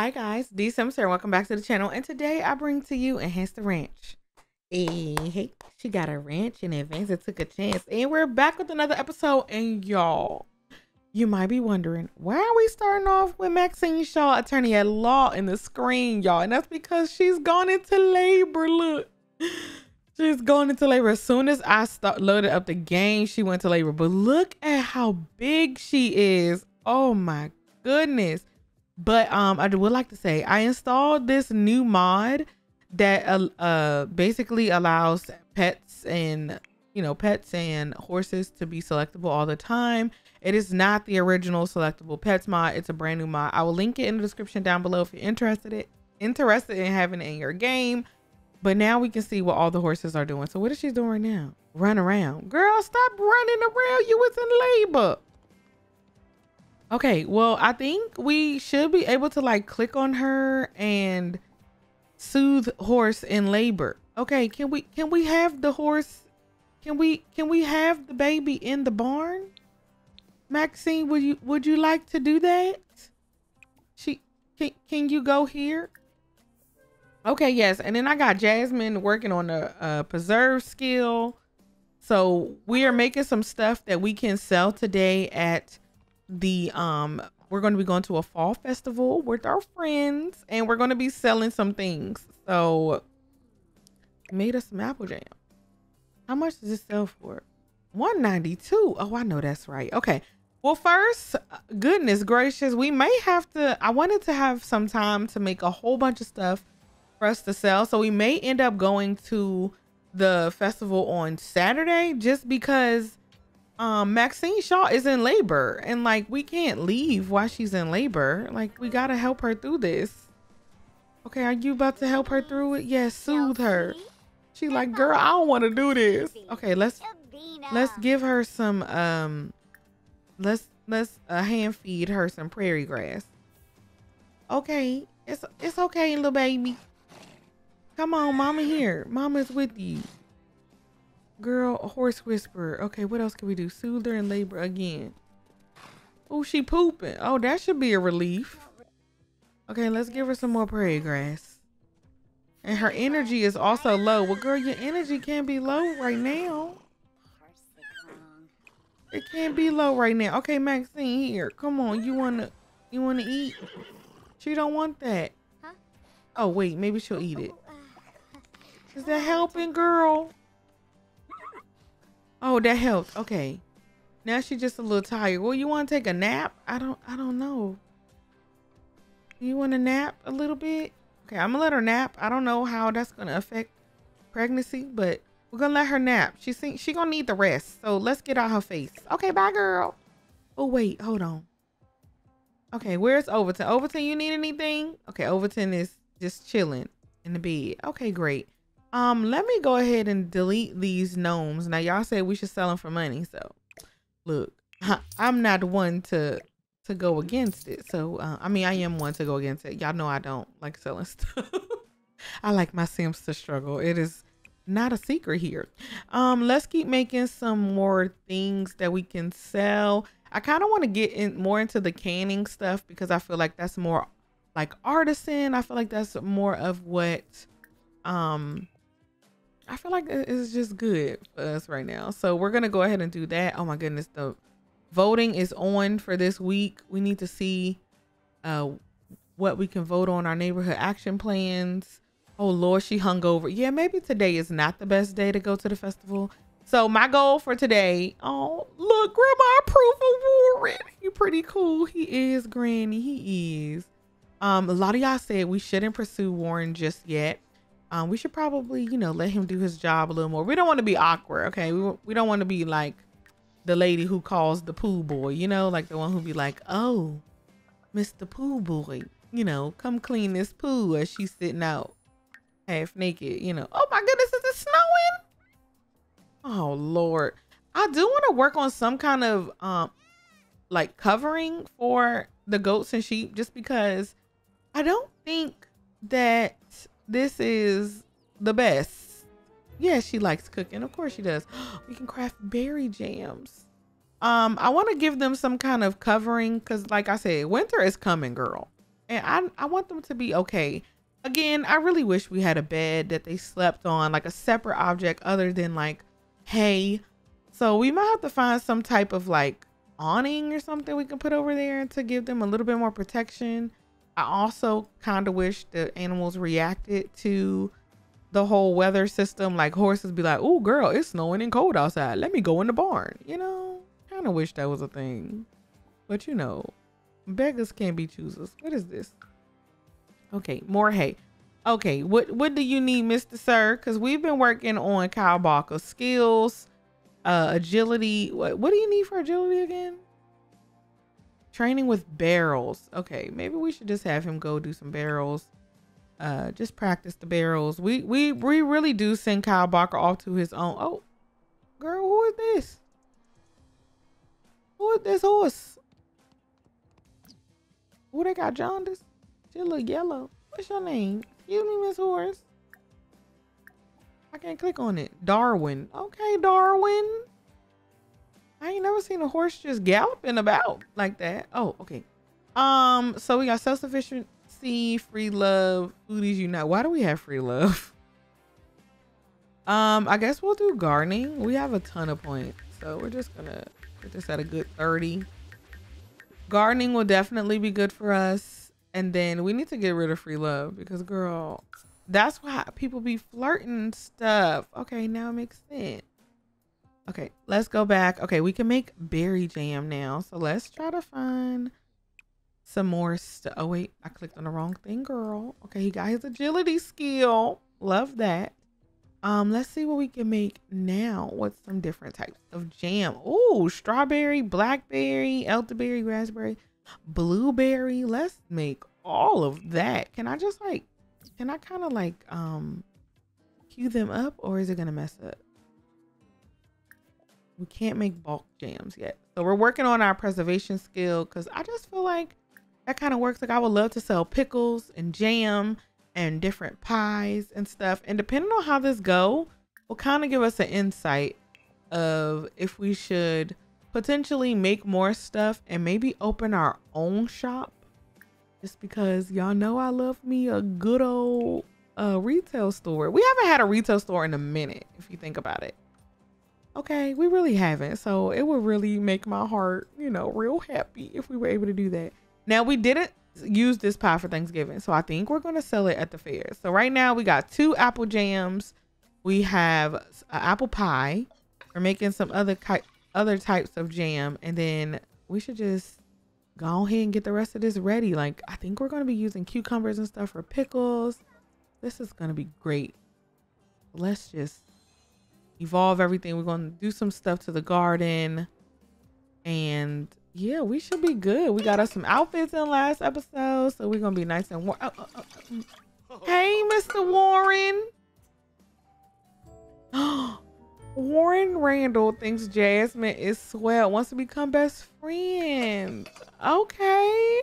Hi guys, D. Welcome back to the channel. And today I bring to you Enhance the Ranch. Hey, hey, she got a ranch in advance and took a chance. And we're back with another episode. And y'all, you might be wondering, why are we starting off with Maxine Shaw, attorney at law in the screen, y'all? And that's because she's gone into labor. Look. She's going into labor. As soon as I start loaded up the game, she went to labor. But look at how big she is. Oh my goodness. But um, I would like to say I installed this new mod that uh, uh basically allows pets and you know pets and horses to be selectable all the time. It is not the original selectable pets mod. It's a brand new mod. I will link it in the description down below if you're interested it interested in having it in your game. But now we can see what all the horses are doing. So what is she doing right now? Run around. Girl, stop running around. You was in labor. Okay, well, I think we should be able to like click on her and soothe horse in labor. Okay, can we can we have the horse can we can we have the baby in the barn? Maxine, would you would you like to do that? She can can you go here? Okay, yes. And then I got Jasmine working on a, a preserve skill. So we are making some stuff that we can sell today at the um we're going to be going to a fall festival with our friends and we're going to be selling some things. So made us some apple jam. How much does it sell for? 192. Oh, I know that's right. Okay. Well, first, goodness gracious, we may have to I wanted to have some time to make a whole bunch of stuff for us to sell. So we may end up going to the festival on Saturday just because um Maxine Shaw is in labor and like we can't leave while she's in labor. Like we got to help her through this. Okay, are you about to help her through it? Yes, soothe her. She like, "Girl, I don't want to do this." Okay, let's let's give her some um let's let's uh, hand feed her some prairie grass. Okay, it's it's okay, little baby. Come on, mama here. Mama's with you. Girl, horse whisperer. Okay, what else can we do? Soothe her and labor again. Oh, she pooping. Oh, that should be a relief. Okay, let's give her some more prairie grass. And her energy is also low. Well, girl, your energy can't be low right now. It can't be low right now. Okay, Maxine, here. Come on. You wanna you wanna eat? She don't want that. Oh wait, maybe she'll eat it. Is that helping, girl? Oh, that helped. Okay. Now she's just a little tired. Well, you want to take a nap? I don't I don't know. You want to nap a little bit? Okay, I'm gonna let her nap. I don't know how that's gonna affect pregnancy, but we're gonna let her nap. She think she gonna need the rest. So let's get out her face. Okay, bye girl. Oh wait, hold on. Okay, where's Overton? Overton, you need anything? Okay, Overton is just chilling in the bed. Okay, great. Um, let me go ahead and delete these gnomes. Now y'all said we should sell them for money, so look, I'm not one to to go against it. So uh, I mean, I am one to go against it. Y'all know I don't like selling stuff. I like my Sims to struggle. It is not a secret here. Um, let's keep making some more things that we can sell. I kind of want to get in more into the canning stuff because I feel like that's more like artisan. I feel like that's more of what um I feel like it's just good for us right now. So we're gonna go ahead and do that. Oh my goodness, the voting is on for this week. We need to see uh what we can vote on our neighborhood action plans. Oh Lord, she hung over. Yeah, maybe today is not the best day to go to the festival. So my goal for today, oh look, Grandma approve of Warren. He pretty cool. He is, Granny. He is. Um, a lot of y'all said we shouldn't pursue Warren just yet um, we should probably, you know, let him do his job a little more. We don't want to be awkward, okay? We, we don't want to be like the lady who calls the pool boy, you know, like the one who be like, oh, Mr. Pool Boy, you know, come clean this pool as she's sitting out half naked, you know. Oh my goodness, is it snowing? Oh Lord. I do want to work on some kind of um like covering for the goats and sheep just because I don't think that this is the best. Yeah, she likes cooking. Of course she does. We can craft berry jams. Um, I want to give them some kind of covering because like I said, winter is coming, girl. and I I want them to be okay. Again, I really wish we had a bed that they slept on, like a separate object other than like hay. So we might have to find some type of like awning or something we can put over there to give them a little bit more protection. I also kind of wish the animals reacted to the whole weather system. Like horses be like, "Oh, girl, it's snowing and cold outside. Let me go in the barn." You know, kind of wish that was a thing. But you know, beggars can't be choosers. What is this? Okay, more hay. Okay, what what do you need, Mr. Sir? Because we've been working on Kyle Barker's skills, uh, agility. What what do you need for agility again? Training with barrels. Okay, maybe we should just have him go do some barrels uh just practice the barrels. We we we really do send Kyle Barker off to his own. Oh, girl, who is this? Who is this horse? Who they got jaundice? She look yellow. What's your name? Excuse me, Miss Horse. I can't click on it. Darwin. Okay, Darwin. I ain't never seen a horse just galloping about like that. Oh, okay. Um, so we got self-sufficiency, free love, foodies unite. Why do we have free love? Um, I guess we'll do gardening. We have a ton of points, so we're just gonna put this at a good 30. Gardening will definitely be good for us. And then we need to get rid of free love because girl, that's why people be flirting stuff. Okay, now it makes sense. Okay, let's go back. Okay, we can make berry jam now. So let's try to find some more stuff. Oh, wait, I clicked on the wrong thing, girl. Okay, he got his agility skill. Love that. Um, let's see what we can make now. What's some different types of jam? Oh, strawberry, blackberry, elderberry, raspberry, blueberry. Let's make all of that. Can I just like, can I kind of like um cue them up or is it gonna mess up? We can't make bulk jams yet. So we're working on our preservation skill because I just feel like that kind of works. Like I would love to sell pickles and jam and different pies and stuff. And depending on how this go, will kind of give us an insight of if we should potentially make more stuff and maybe open our own shop. Just because y'all know I love me a good old uh, retail store. We haven't had a retail store in a minute, if you think about it. Okay, we really haven't. So it would really make my heart, you know, real happy if we were able to do that. Now we didn't use this pie for Thanksgiving, so I think we're gonna sell it at the fair. So right now we got two apple jams. We have apple pie. We're making some other other types of jam, and then we should just go ahead and get the rest of this ready. Like I think we're gonna be using cucumbers and stuff for pickles. This is gonna be great. Let's just evolve everything. We're gonna do some stuff to the garden, and yeah, we should be good. We got us some outfits in last episode, so we're gonna be nice and warm. Oh, oh, oh, oh. Hey, Mr. Warren. Warren Randall thinks Jasmine is swell, wants to become best friends. Okay.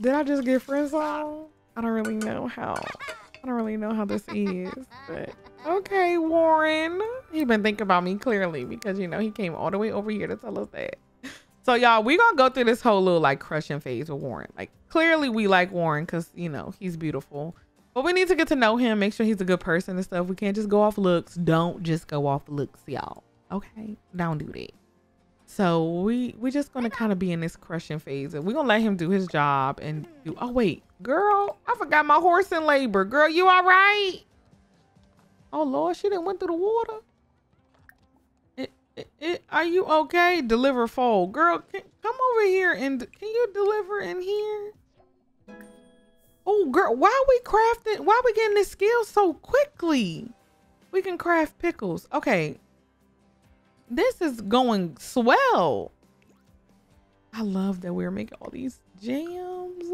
Did I just get friends on? I don't really know how. I don't really know how this is, but okay, Warren. He been thinking about me clearly because you know he came all the way over here to tell us that. So y'all, we gonna go through this whole little like crushing phase with Warren. Like clearly we like Warren because you know he's beautiful. But we need to get to know him, make sure he's a good person and stuff. We can't just go off looks. Don't just go off looks, y'all. Okay? Don't do that. So we we just gonna kind of be in this crushing phase. And we're gonna let him do his job and do oh wait, girl, I forgot my horse in labor. Girl, you all right? Oh Lord, she didn't went through the water. It, it, it, are you okay? Deliver foal. Girl, can, come over here and can you deliver in here? Oh, girl, why are we crafting? Why are we getting this skill so quickly? We can craft pickles. Okay. This is going swell. I love that we're making all these jams.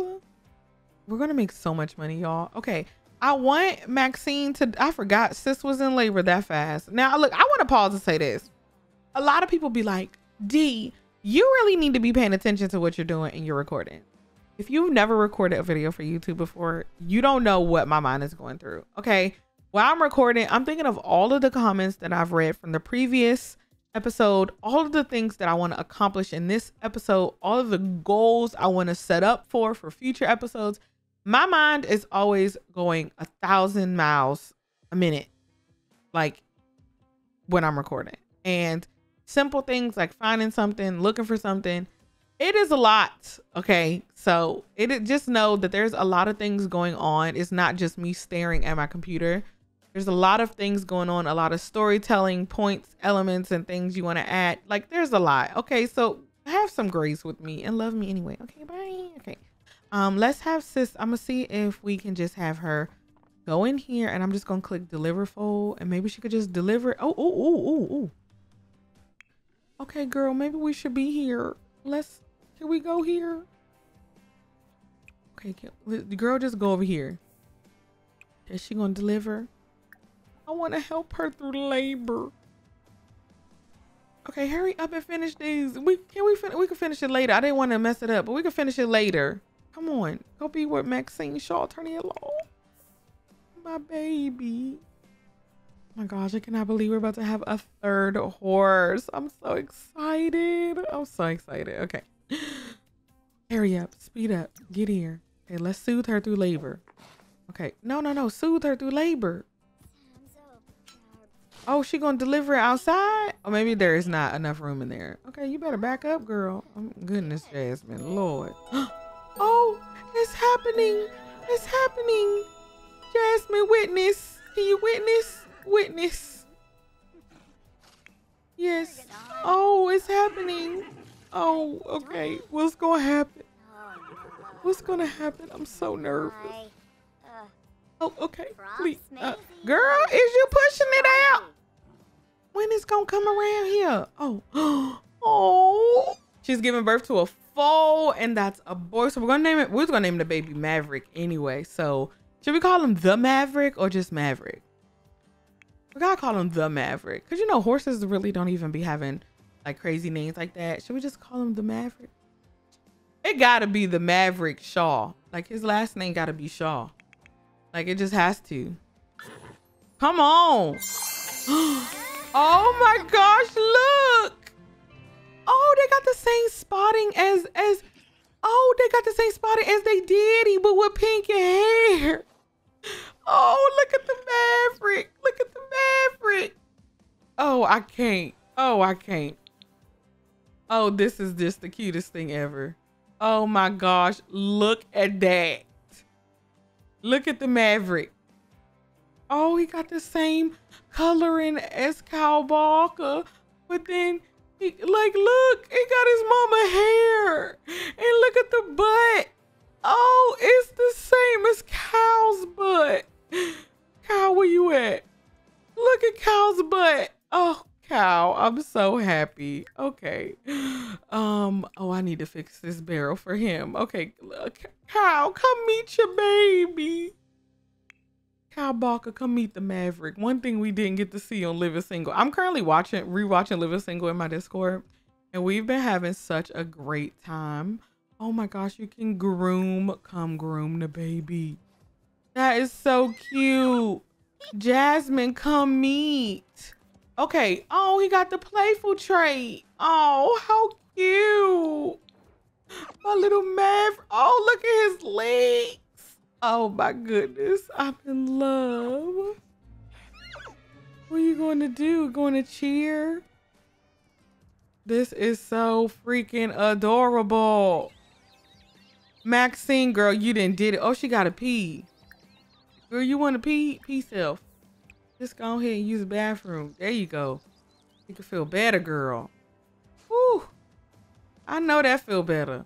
We're going to make so much money, y'all. Okay. I want Maxine to, I forgot sis was in labor that fast. Now, look, I want to pause and say this a lot of people be like, D, you really need to be paying attention to what you're doing and you're recording. If you've never recorded a video for YouTube before, you don't know what my mind is going through. Okay. While I'm recording, I'm thinking of all of the comments that I've read from the previous episode, all of the things that I want to accomplish in this episode, all of the goals I want to set up for for future episodes. My mind is always going a thousand miles a minute, like when I'm recording. And simple things like finding something, looking for something, it is a lot. Okay. So it just know that there's a lot of things going on. It's not just me staring at my computer. There's a lot of things going on, a lot of storytelling points, elements, and things you want to add. Like there's a lot. Okay, so have some grace with me and love me anyway. Okay, bye. Okay. Um, let's have sis. I'm gonna see if we can just have her go in here and I'm just gonna click deliver foal and maybe she could just deliver. Oh, oh, oh, oh, oh. Okay, girl, maybe we should be here. Let's, can we go here? Okay, can, the girl just go over here. Is she gonna deliver? I want to help her through labor. Okay, hurry up and finish these. We can we fin we can finish it later. I didn't want to mess it up, but we can finish it later. Come on, go be with Maxine Shaw, Attorney at Law. My baby. Oh my gosh, I cannot believe we're about to have a third horse. I'm so excited. I'm so excited. Okay. Hurry up, speed up, get here. Okay, let's soothe her through labor. Okay, no, no, no, soothe her through labor. Oh, she gonna deliver it outside? Or maybe there is not enough room in there. Okay, you better back up, girl. Oh, goodness, Jasmine, Lord. Oh, oh, it's happening. It's happening. Jasmine, witness. Can you witness? Witness. Yes. Oh, it's happening. Oh, okay. What's gonna happen? What's gonna happen? I'm so nervous. Oh, okay. Please. Uh, girl, is you pushing it out? When is gonna come around here? Oh, oh. She's giving birth to a foal, and that's a boy. So we're gonna name it. We're gonna name the baby Maverick anyway. So should we call him the Maverick or just Maverick? We gotta call him the Maverick, cause you know horses really don't even be having like crazy names like that. Should we just call him the Maverick? It gotta be the Maverick Shaw. Like his last name gotta be Shaw. Like it just has to. Come on. oh my gosh, look. Oh, they got the same spotting as as Oh, they got the same spotting as they did, but with pink hair. Oh, look at the Maverick. Look at the Maverick. Oh, I can't. Oh, I can't. Oh, this is just the cutest thing ever. Oh my gosh, look at that. Look at the Maverick. Oh, he got the same coloring as Kyle Barker, but then he like look, he got his mama hair, and look at the butt. Oh, it's the same as Kyle's butt. Kyle, where you at? Look at Kyle's butt. Oh, Kyle, I'm so happy. Okay. Um, oh, I need to fix this barrel for him. Okay, look, Kyle, come meet your baby. Kyle come meet the Maverick. One thing we didn't get to see on Living Single. I'm currently watching, rewatching Living Single in my Discord, and we've been having such a great time. Oh my gosh, you can groom, come groom the baby. That is so cute. Jasmine, come meet. Okay. Oh, he got the playful trait. Oh, how cute. My little Mav. Oh, look at his legs. Oh my goodness. I'm in love. What are you going to do? Going to cheer? This is so freaking adorable. Maxine, girl, you didn't did it. Oh, she got to pee. Girl, you want to pee? Pee self. Just go ahead and use the bathroom. There you go. You can feel better, girl. Whew. I know that feel better.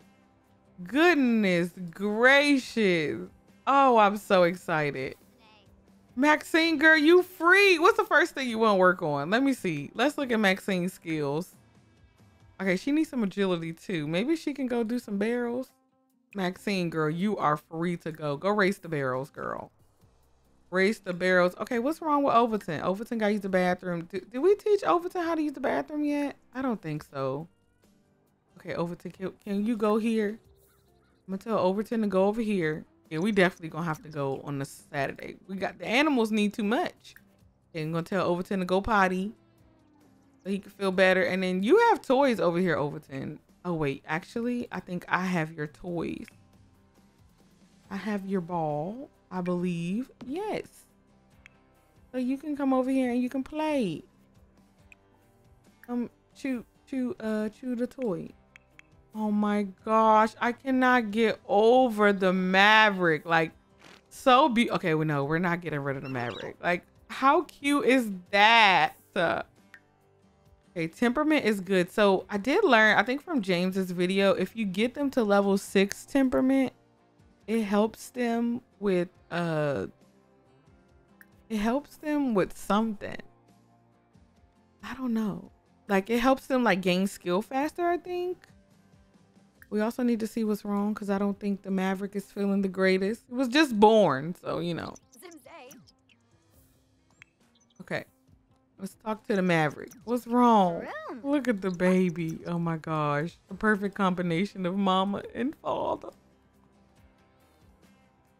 Goodness gracious. Oh, I'm so excited. Maxine, girl, you free. What's the first thing you want to work on? Let me see. Let's look at Maxine's skills. Okay, she needs some agility too. Maybe she can go do some barrels. Maxine, girl, you are free to go. Go race the barrels, girl. Race the barrels. Okay, what's wrong with Overton? Overton got to use the bathroom. Did, did we teach Overton how to use the bathroom yet? I don't think so. Okay, Overton, can, can you go here? I'm gonna tell Overton to go over here. Yeah, we definitely gonna have to go on the Saturday. We got the animals need too much. And gonna tell Overton to go potty. so he can feel better. And then you have toys over here, Overton. Oh wait, actually, I think I have your toys. I have your ball, I believe. Yes. So you can come over here and you can play. Um, chew, chew, uh, chew the toy. Oh my gosh, I cannot get over the Maverick. Like, so be okay. We know we're not getting rid of the Maverick. Like, how cute is that? Okay, temperament is good. So I did learn, I think from James's video, if you get them to level six temperament, it helps them with uh it helps them with something. I don't know. Like it helps them like gain skill faster, I think. We also need to see what's wrong because I don't think the Maverick is feeling the greatest. It was just born, so you know. Okay. Let's talk to the Maverick. What's wrong? Look at the baby. Oh my gosh. The perfect combination of mama and father.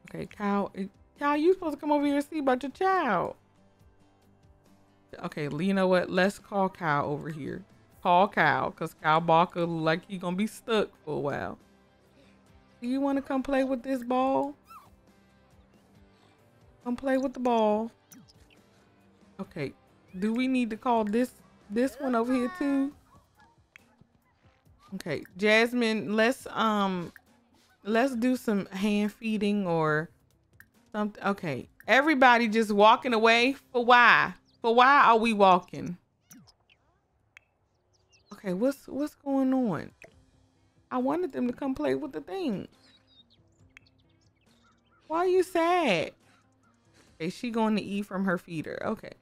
Okay, Kyle. Kyle, eh, you supposed to come over here and see about your child. Okay, you know what? Let's call Kyle over here. Call Kyle, because Kyle Barker look like he gonna be stuck for a while. Do you want to come play with this ball? Come play with the ball. Okay. Do we need to call this this one over here too? Okay, Jasmine, let's um let's do some hand feeding or something. Okay. Everybody just walking away. For why? For why are we walking? Okay, what's what's going on? I wanted them to come play with the thing. Why are you sad? Okay, she going to eat from her feeder. Okay.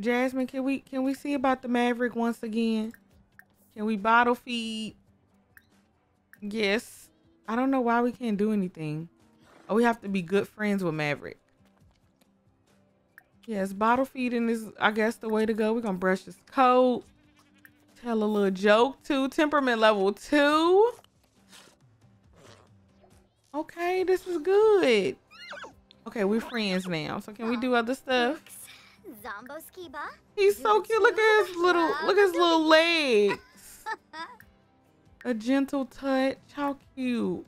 Jasmine, can we can we see about the Maverick once again? Can we bottle feed? Yes. I don't know why we can't do anything. Oh, we have to be good friends with Maverick. Yes, bottle feeding is, I guess, the way to go. We're going to brush his coat. Tell a little joke, too. Temperament level two. Okay, this is good. Okay, we're friends now. So can we do other stuff? He's so cute. Look at his little, look at his little legs. A gentle touch. How cute.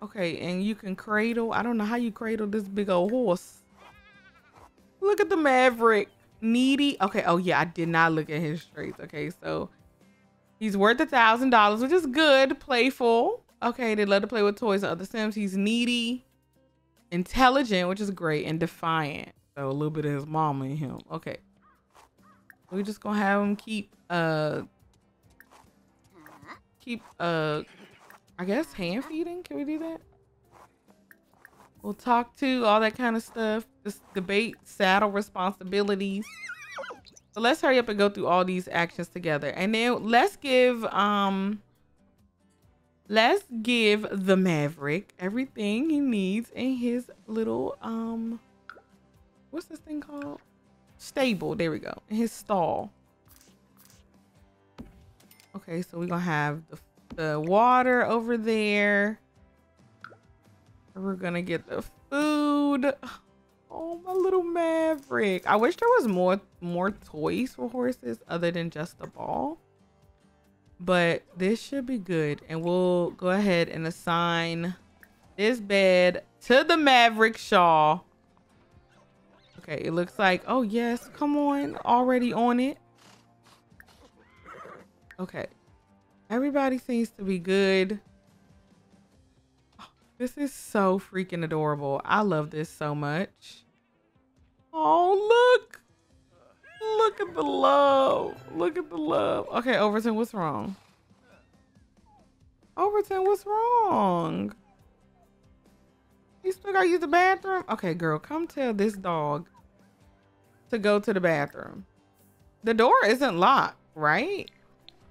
Okay, and you can cradle. I don't know how you cradle this big old horse. Look at the Maverick. Needy. Okay, oh yeah, I did not look at his traits. Okay, so he's worth a thousand dollars, which is good. Playful. Okay, they love to play with toys and other Sims. He's needy, intelligent, which is great, and defiant. So a little bit of his mama in him. Okay. We're just gonna have him keep uh keep uh I guess hand feeding. Can we do that? We'll talk to all that kind of stuff. Just debate saddle responsibilities. So let's hurry up and go through all these actions together. And then let's give um let's give the Maverick everything he needs in his little um what's this thing called? Stable. There we go. In his stall. Okay, so we're gonna have the the water over there. We're gonna get the food. Oh, my little Maverick. I wish there was more more toys for horses other than just the ball. But this should be good. And we'll go ahead and assign this bed to the Maverick Shaw. Okay, it looks like, oh yes, come on, already on it. Okay, Everybody seems to be good. This is so freaking adorable. I love this so much. Oh, look. Look at the love. Look at the love. Okay, Overton, what's wrong? Overton, what's wrong? You still gotta use the bathroom? Okay, girl, come tell this dog to go to the bathroom. The door isn't locked, right?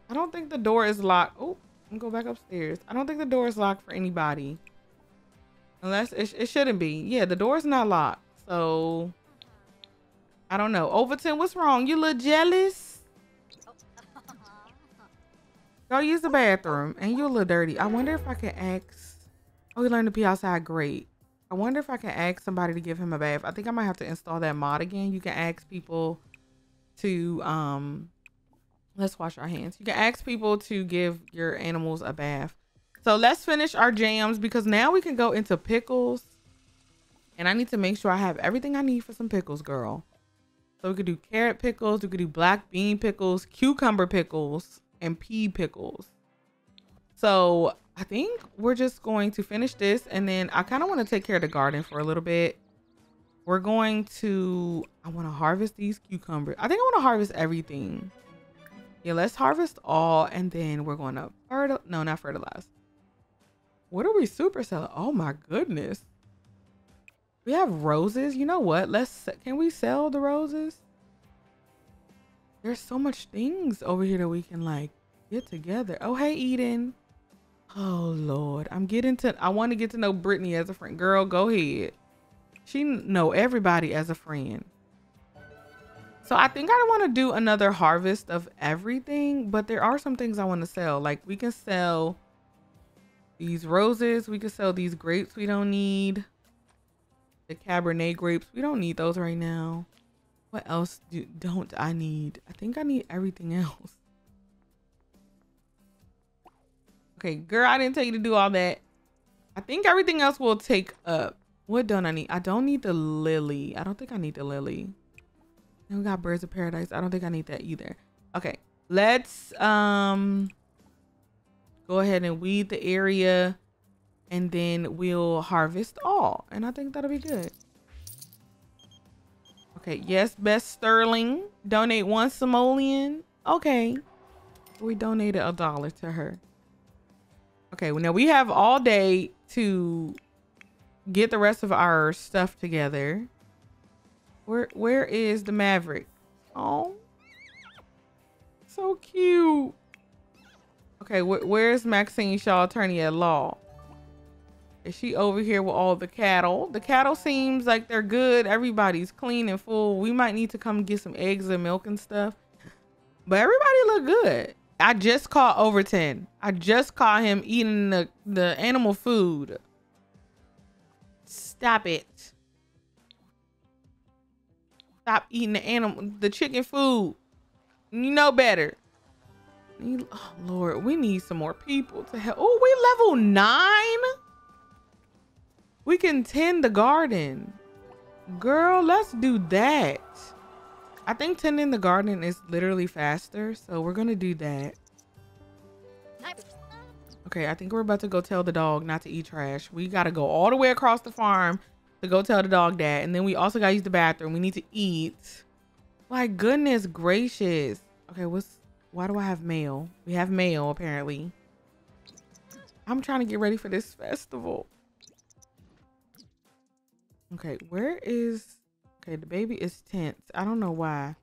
I don't think the door is locked. Oh, I'm go back upstairs. I don't think the door is locked for anybody. Unless it, it shouldn't be. Yeah, the door's not locked. So I don't know. Overton, what's wrong? You look jealous? Go use the bathroom. And you're a little dirty. I wonder if I can ask. Oh, you learned to pee outside. Great. I wonder if I can ask somebody to give him a bath. I think I might have to install that mod again. You can ask people to um let's wash our hands. You can ask people to give your animals a bath. So let's finish our jams because now we can go into pickles. And I need to make sure I have everything I need for some pickles, girl. So we could do carrot pickles, we could do black bean pickles, cucumber pickles, and pea pickles. So I think we're just going to finish this and then I kind of want to take care of the garden for a little bit. We're going to, I want to harvest these cucumbers. I think I want to harvest everything. Yeah, let's harvest all and then we're going to fertilize. No, not fertilize. What are we super selling? Oh my goodness. We have roses. You know what? Let's, can we sell the roses? There's so much things over here that we can like get together. Oh, hey, Eden. Oh Lord, I'm getting to. I want to get to know Brittany as a friend. Girl, go ahead. She know everybody as a friend. So I think I want to do another harvest of everything, but there are some things I want to sell. Like we can sell these roses. We can sell these grapes we don't need. The Cabernet grapes. We don't need those right now. What else do, don't I need? I think I need everything else. Okay, girl, I didn't tell you to do all that. I think everything else will take up. What don't I need? I don't need the lily. I don't think I need the lily. And we got birds of paradise. I don't think I need that either. Okay, let's um go ahead and weed the area and then we'll harvest all. And I think that'll be good. Okay, yes, best sterling. Donate one simoleon. Okay. We donated a dollar to her. Okay, well, now we have all day to get the rest of our stuff together. Where where is the Maverick? Oh, so cute. Okay, wh where's Maxine Shaw, attorney at law? Is she over here with all the cattle? The cattle seems like they're good. Everybody's clean and full. We might need to come get some eggs and milk and stuff. But everybody look good. I just caught Overton. I just caught him eating the, the animal food. Stop it. Stop eating the animal, the chicken food. You know better. Oh Lord, we need some more people to help. Oh, we level nine. We can tend the garden. Girl, let's do that. I think tending the garden is literally faster, so we're gonna do that. Okay, I think we're about to go tell the dog not to eat trash. We gotta go all the way across the farm to go tell the dog that. And then we also gotta use the bathroom. We need to eat. My goodness gracious. Okay, what's why do I have mail? We have mail apparently. I'm trying to get ready for this festival. Okay, where is Okay, the baby is tense. I don't know why.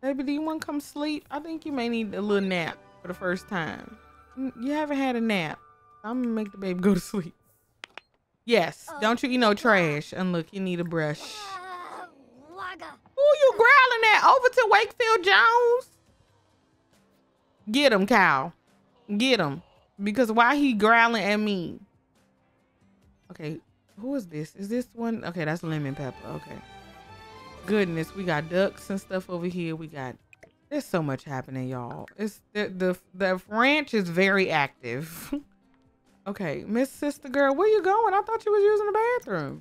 Baby, do you want to come sleep? I think you may need a little nap for the first time. You haven't had a nap. I'm gonna make the baby go to sleep. Yes, oh, don't you eat no trash. And look, you need a brush. Who you growling at? Overton Wakefield Jones? Get him, cow. Get him. Because why he growling at me? Okay, who is this? Is this one? Okay, that's lemon pepper. Okay goodness, we got ducks and stuff over here. We got there's so much happening, y'all. It's the the the ranch is very active. okay, Miss Sister Girl, where you going? I thought you was using the bathroom.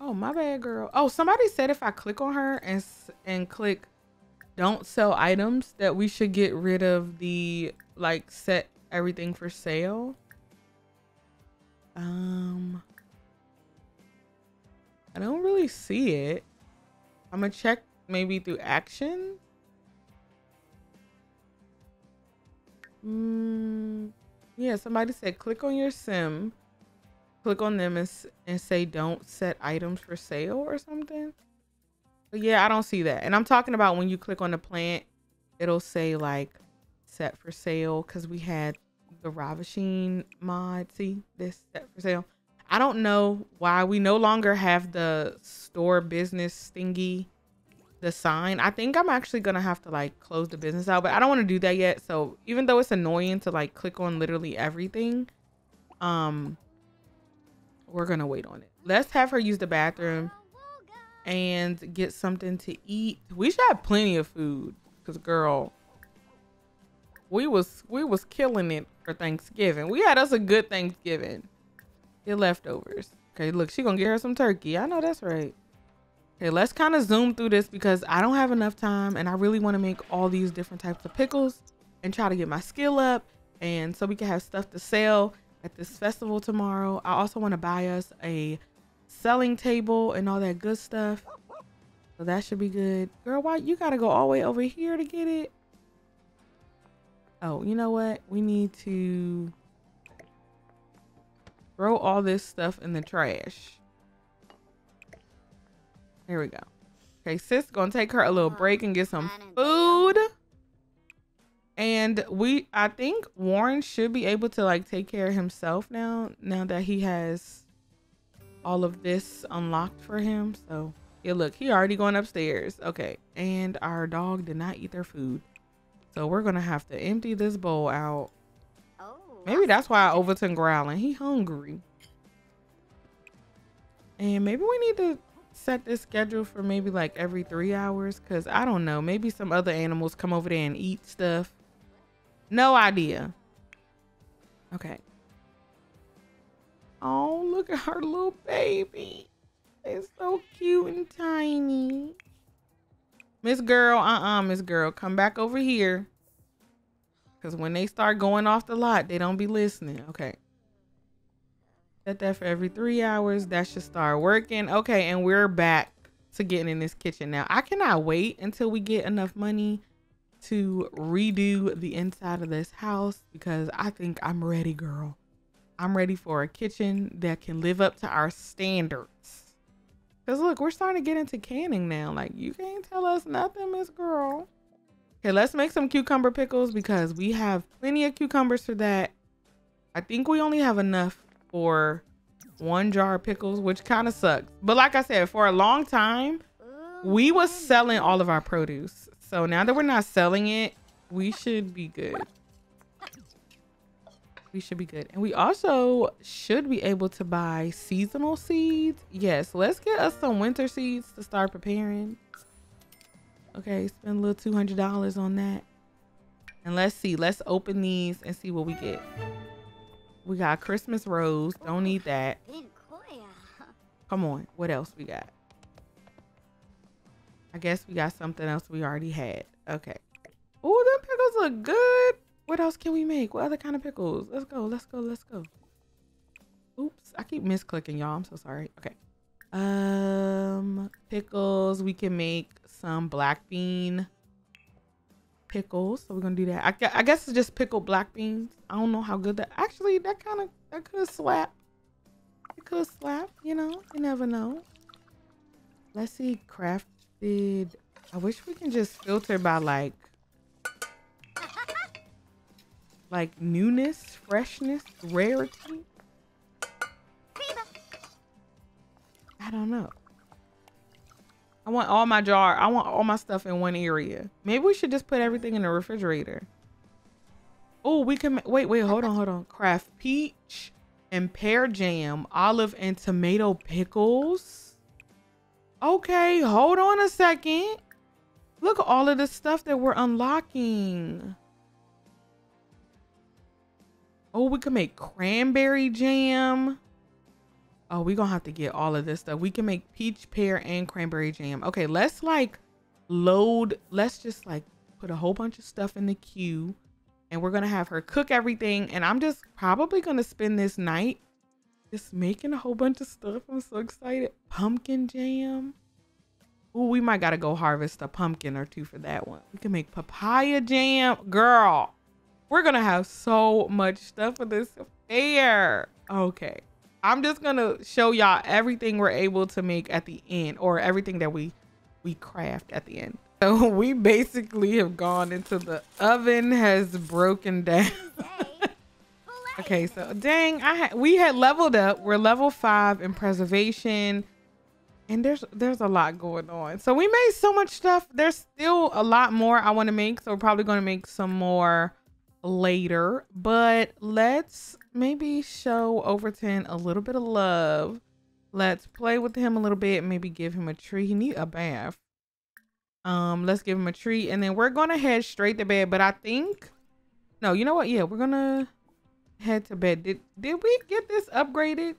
Oh, my bad, girl. Oh, somebody said if I click on her and and click don't sell items that we should get rid of the like set everything for sale. Um I don't really see it. I'm gonna check maybe through action. Mm, yeah, somebody said click on your sim, click on them and, and say don't set items for sale or something. Yeah, I don't see that. And I'm talking about when you click on the plant, it'll say like set for sale because we had the Ravasheen mod. See this set for sale. I don't know why we no longer have the store business thingy, the sign. I think I'm actually gonna have to like close the business out, but I don't want to do that yet. So even though it's annoying to like click on literally everything, um, we're gonna wait on it. Let's have her use the bathroom. And get something to eat. We should have plenty of food. Cause girl, we was we was killing it for Thanksgiving. We had us a good Thanksgiving. Get leftovers. Okay, look, she gonna get her some turkey. I know that's right. Okay, let's kind of zoom through this because I don't have enough time and I really want to make all these different types of pickles and try to get my skill up and so we can have stuff to sell at this festival tomorrow. I also want to buy us a selling table and all that good stuff. So that should be good. Girl, why you gotta go all the way over here to get it? Oh, you know what? We need to throw all this stuff in the trash. Here we go. Okay, sis gonna take her a little break and get some food. And we I think Warren should be able to like take care of himself now, now that he has all of this unlocked for him. So yeah, look, he already going upstairs. Okay. And our dog did not eat their food. So we're gonna have to empty this bowl out. Oh, maybe that's why Overton growling. He hungry. And maybe we need to set this schedule for maybe like every three hours because I don't know. Maybe some other animals come over there and eat stuff. No idea. Okay. Oh, look at her little baby. It's so cute and tiny. Miss Girl, uh-uh, Miss Girl. Come back over here. Because when they start going off the lot, they don't be listening. Okay. Set that for every three hours. That should start working. Okay, and we're back to getting in this kitchen now. I cannot wait until we get enough money to redo the inside of this house because I think I'm ready, girl. I'm ready for a kitchen that can live up to our standards. Cause look, we're starting to get into canning now. Like you can't tell us nothing, Miss Girl. Okay, let's make some cucumber pickles because we have plenty of cucumbers for that. I think we only have enough for one jar of pickles, which kind of sucks. But like I said, for a long time, we was selling all of our produce. So now that we're not selling it, we should be good we should be good. And we also should be able to buy seasonal seeds. Yes, let's get us some winter seeds to start preparing. Okay, spend a little $200 on that. And let's see, let's open these and see what we get. We got Christmas rose. Don't need that. Come on, what else we got? I guess we got something else we already had. Okay. Oh, them pickles look good. What else can we make? What other kind of pickles? Let's go. Let's go. Let's go. Oops. I keep misclicking, y'all. I'm so sorry. Okay. Um, pickles. We can make some black bean pickles. So we're to do that. I, I guess it's just pickled black beans. I don't know how good that... Actually, that kind of... That could slap. It could slap, you know? You never know. Let's see. Crafted... I wish we can just filter by like like newness, freshness, rarity. I don't know. I want all my jar. I want all my stuff in one area. Maybe we should just put everything in the refrigerator. Oh, we can wait, wait, hold on, hold on. Craft peach and pear jam, olive and tomato pickles. Okay, hold on a second. Look at all of the stuff that we're unlocking. Oh, we can make cranberry jam. Oh, we're going to have to get all of this stuff. We can make peach, pear, and cranberry jam. Okay, let's like load. Let's just like put a whole bunch of stuff in the queue. And we're to have her cook everything. And I'm just probably to spend this night just making a whole bunch of stuff. I'm so excited. Pumpkin jam. Oh, we might got to go harvest a pumpkin or two for that one. We can make papaya jam. Girl. We're gonna have so much stuff for this fair. Okay. I'm just gonna show y'all everything we're able to make at the end or everything that we we craft at the end. So we basically have gone into the oven has broken down. okay, so dang, I ha we had leveled up. We're level five in preservation, and there's there's a lot going on. So we made so much stuff. There's still a lot more I want to make. So we're probably gonna make some more later, but let's maybe show Overton a little bit of love Let's play with him a little bit. Maybe give him a treat. He need a bath. Um, let's give him a treat. And then we're to head straight to bed. But I think... No, you know what? Yeah, we're to head to bed. Did, did we get this upgraded?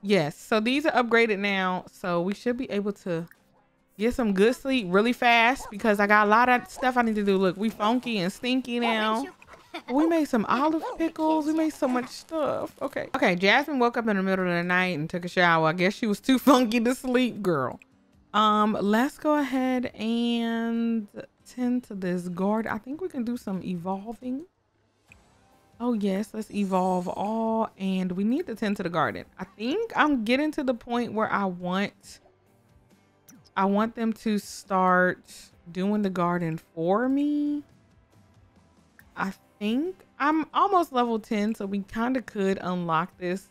Yes. So these are upgraded now. So we should be able to get some good sleep really fast because I got a lot of stuff I need to do. Look, we funky and stinky now. we made some olive pickles. We made so much stuff. Okay. Okay. Jasmine woke up in the middle of the night and took a shower. I guess she was too funky to sleep, girl. Um, let's go ahead and tend to this guard. I think we can do some evolving. Oh yes, let's evolve all. And we need to tend to the garden. I think I'm getting to the point where I want I want them to start doing the garden for me. I think I'm almost level 10, so we kind of could unlock this.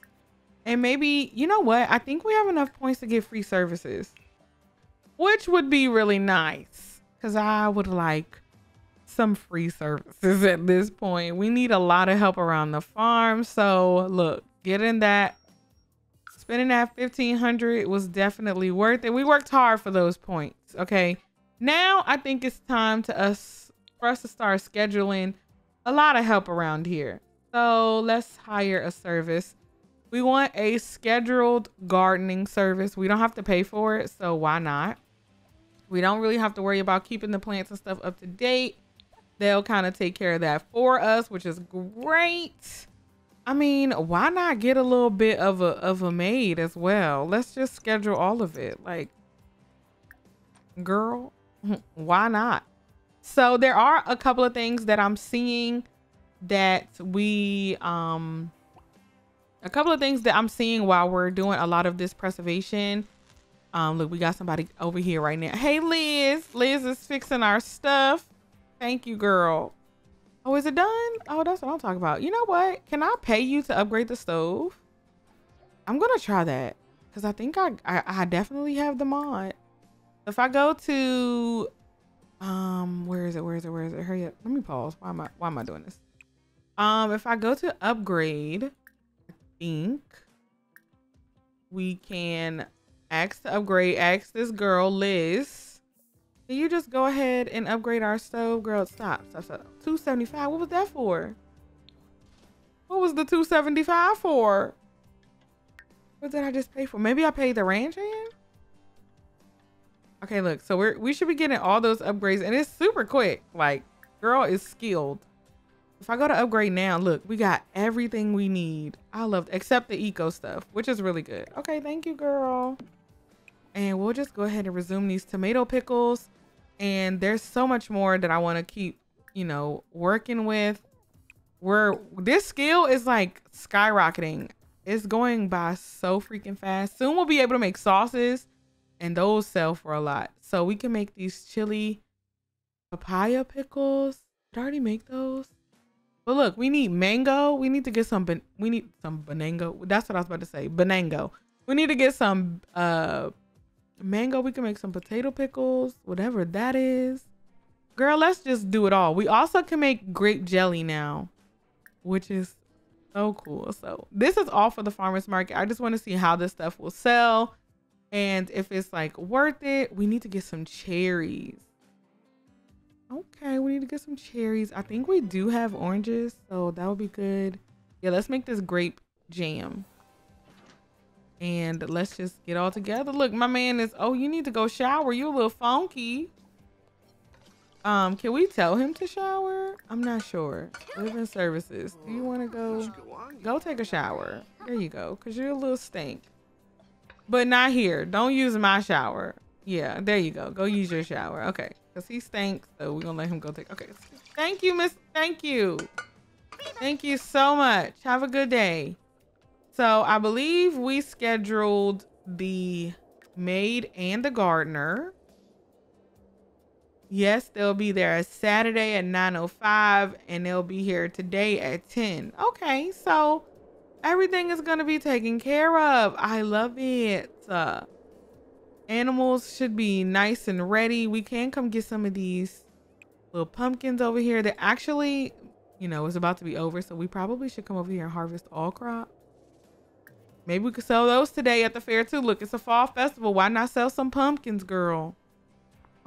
And maybe, you know what? I think we have enough points to get free services, which would be really nice because I would like some free services at this point. We need a lot of help around the farm. So look, getting that spending that 1500 was definitely worth it. We worked hard for those points. Okay. Now I think it's time to us for us to start scheduling a lot of help around here. So let's hire a service. We want a scheduled gardening service. We don't have to pay for it, so why not? We don't really have to worry about keeping the plants and stuff up to date. They'll kind of take care of that for us, which is great. I mean, why not get a little bit of a of a maid as well? Let's just schedule all of it. Like, girl, why not? So there are a couple of things that I'm seeing that we um a couple of things that I'm seeing while we're doing a lot of this preservation. Um, look, we got somebody over here right now. Hey, Liz. Liz is fixing our stuff. Thank you, girl. Oh, is it done? Oh, that's what I'm talking about. You know what? Can I pay you to upgrade the stove? I'm gonna try that because I think I, I, I definitely have the mod. If I go to um where is it? Where is it? Where is it? Hurry up. Let me pause. Why am I why am I doing this? Um if I go to upgrade, I think we can ask to upgrade, ask this girl, Liz can you just go ahead and upgrade our stove? Girl, stop. Stop, stop. 275 What was that for? What was the 275 for? What did I just pay for? Maybe I paid the ranch hand? Okay, look. So we're we should be getting all those upgrades and it's super quick. Like, girl is skilled. If I go to upgrade now, look, we got everything we need. I love except the eco stuff, which is really good. Okay, thank you, girl. And we'll just go ahead and resume these tomato pickles and there's so much more that I want to keep, you know, working with. Where this skill is like skyrocketing. It's going by so freaking fast. Soon we'll be able to make sauces and those sell for a lot. So we can make these chili papaya pickles. Did I already make those? But look, we need mango. We need to get some, we need some banango. That's what I was about to say. Banango. We need to get some uh mango. We can make some potato pickles, whatever that is. Girl, let's just do it all. We also can make grape jelly now, which is so cool. So this is all for the farmer's market. I just want to see how this stuff will sell. And if it's like worth it, we need to get some cherries. Okay, we need to get some cherries. I think we do have oranges, so that would be good. Yeah, let's make this grape jam and let's just get all together. Look, my man is, oh, you need to go shower. You're a little funky. Um, can we tell him to shower? I'm not sure. Living services. Do you want to go? Go take a shower. There you go. Cause you're a little stink. But not here. Don't use my shower. Yeah, there you go. Go use your shower. Okay. Cause he stinks. So we're gonna let him go take. Okay. Thank you, Miss. Thank you. Thank you so much. Have a good day. So I believe we scheduled the maid and the gardener. Yes, they'll be there Saturday at 9.05 and they'll be here today at 10. Okay, so everything is going to be taken care of. I love it. Uh, animals should be nice and ready. We can come get some of these little pumpkins over here. That actually, you know, it's about to be over. So we probably should come over here and harvest all crop. Maybe we could sell those today at the fair too. Look, it's a fall festival. Why not sell some pumpkins, girl?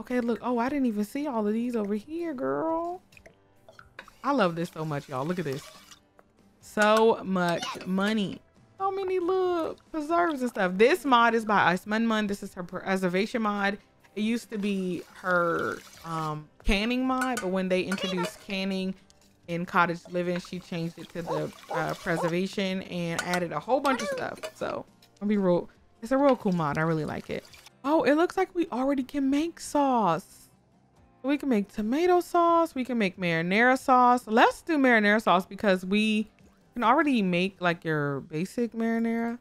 Okay, look. Oh, I didn't even see all of these over here, girl. I love this so much, y'all. Look at this. So much money. So many little preserves and stuff. This mod is by Ice Mun Mun. This is her preservation mod. It used to be her um, canning mod, but when they introduced canning in cottage living, she changed it to the uh, preservation and added a whole bunch of stuff. So I'll be real. It's a real cool mod. I really like it. Oh, it looks like we already can make sauce. We can make tomato sauce. We can make marinara sauce. Let's do marinara sauce because we can already make like your basic marinara.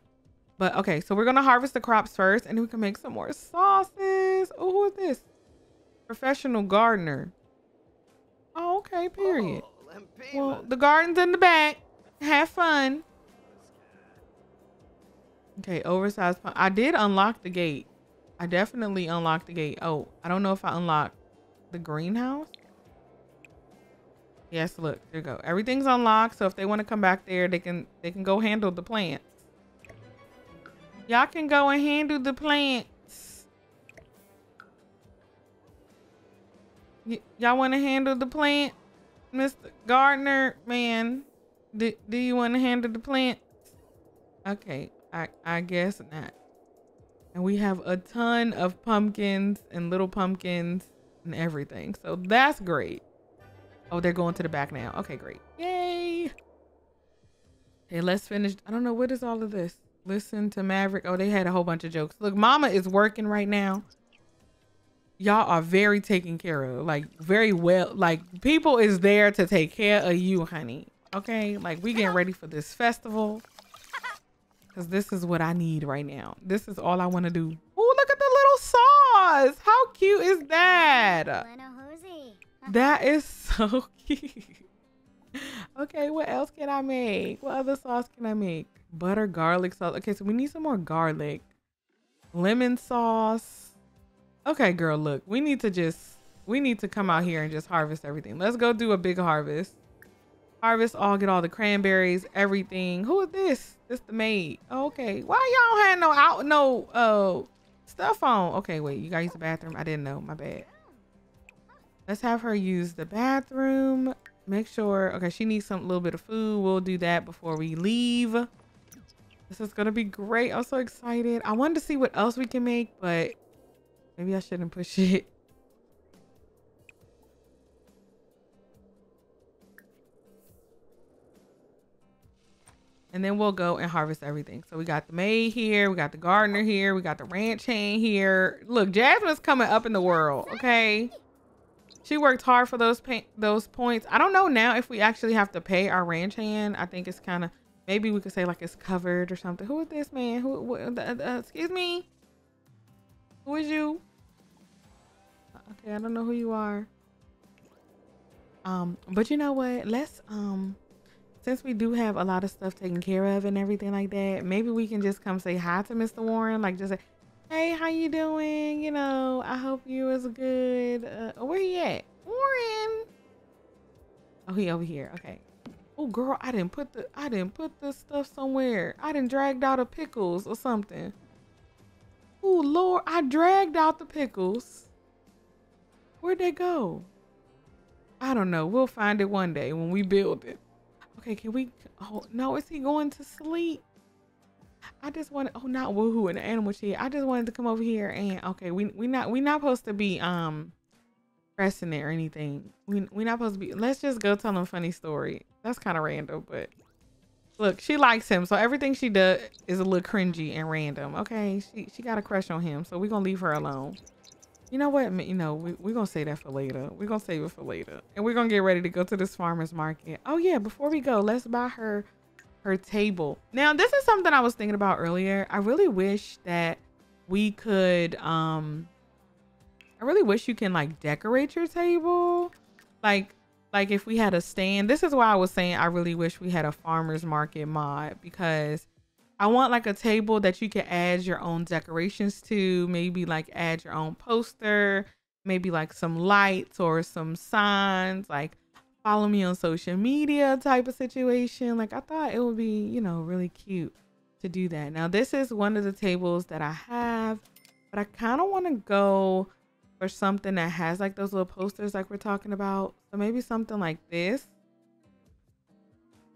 But okay, so we're gonna harvest the crops first and we can make some more sauces. Oh, who is this? Professional gardener. Oh, okay, period. Oh, well, the garden's in the back. Have fun. Okay, oversized. I did unlock the gate. I definitely unlocked the gate. Oh, I don't know if I unlocked the greenhouse. Yes, look, there you go. Everything's unlocked. So if they want to come back there, they can they can go handle the plants. Y'all can go and handle the plants. Y'all want to handle the plant? Mr. Gardner, man. Do, do you want to handle the plants? Okay, I, I guess not. And we have a ton of pumpkins and little pumpkins and everything. So that's great. Oh, they're going to the back now. Okay, great. Yay. Okay, let's finish. I don't know. What is all of this? Listen to Maverick. Oh, they had a whole bunch of jokes. Look, mama is working right now. Y'all are very taken care of. Like, very well. Like, people is there to take care of you, honey. Okay? Like, we getting ready for this festival. Because this is what I need right now. This is all I want to do. Oh, look at the little saws. How cute is that? Uh-huh. That is so cute. okay, what else can I make? What other sauce can I make? butter garlic sauce. Okay, so we need some more garlic. Lemon sauce. Okay, girl, look, we need to just, we need to come out here and just harvest everything. Let's go do a big harvest. Harvest all, get all the cranberries, everything. Who is this? This the maid. okay. Why y'all had no out, no uh, stuff on? Okay, wait, you gotta use the bathroom. I didn't know, my bad. Let's have her use the bathroom. Make sure, okay, she needs some little bit of food. We'll do that before we leave. This is gonna be great. I'm so excited. I wanted to see what else we can make, but maybe I shouldn't push it. And then we'll go and harvest everything. So we got the maid here, we got the gardener here, we got the ranch hand here. Look, Jasmine's coming up in the world, okay? She worked hard for those those points. I don't know now if we actually have to pay our ranch hand. I think it's kind of Maybe we could say like it's covered or something. Who is this man? Who? uh, excuse me. Who is you? Okay, I don't know who you are. Um, but you know what? Let's um, since we do have a lot of stuff taken care of and everything like that, maybe we can just come say hi to Mr. Warren. Like just say, hey, how you doing? You know, I hope you is good. Uh, where he at? Warren. Oh, he over here. Okay. Oh girl, I didn't put the I didn't put this stuff somewhere. I didn't dragged out of pickles or something. Oh Lord, I dragged out the pickles. Where'd they go? I don't know. We'll find it one day when we build it. Okay, can we oh no, is he going to sleep? I just wanted oh not woohoo in the animal chair. I just wanted to come over here and okay, we we not we not supposed to be um pressing it or anything. We we not supposed to be let's just go tell him funny story. That's kind of random, but look, she likes him, so everything she does is a little cringy and random. Okay, she she got a crush on him, so we're gonna leave her alone. You know what? You know, we, we're gonna say that for later. We're gonna save it for later. And we're gonna get ready to go to this farmer's market. Oh yeah, before we go, let's buy her her table. Now, this is something I was thinking about earlier. I really wish that we could um I really wish you can like decorate your table. Like like if we had a stand this is why i was saying i really wish we had a farmers market mod because i want like a table that you can add your own decorations to maybe like add your own poster maybe like some lights or some signs like follow me on social media type of situation like i thought it would be you know really cute to do that. Now, this is one of the tables that I have, but I kind of want to go for something that has like those little posters like we're talking about. So maybe something like this.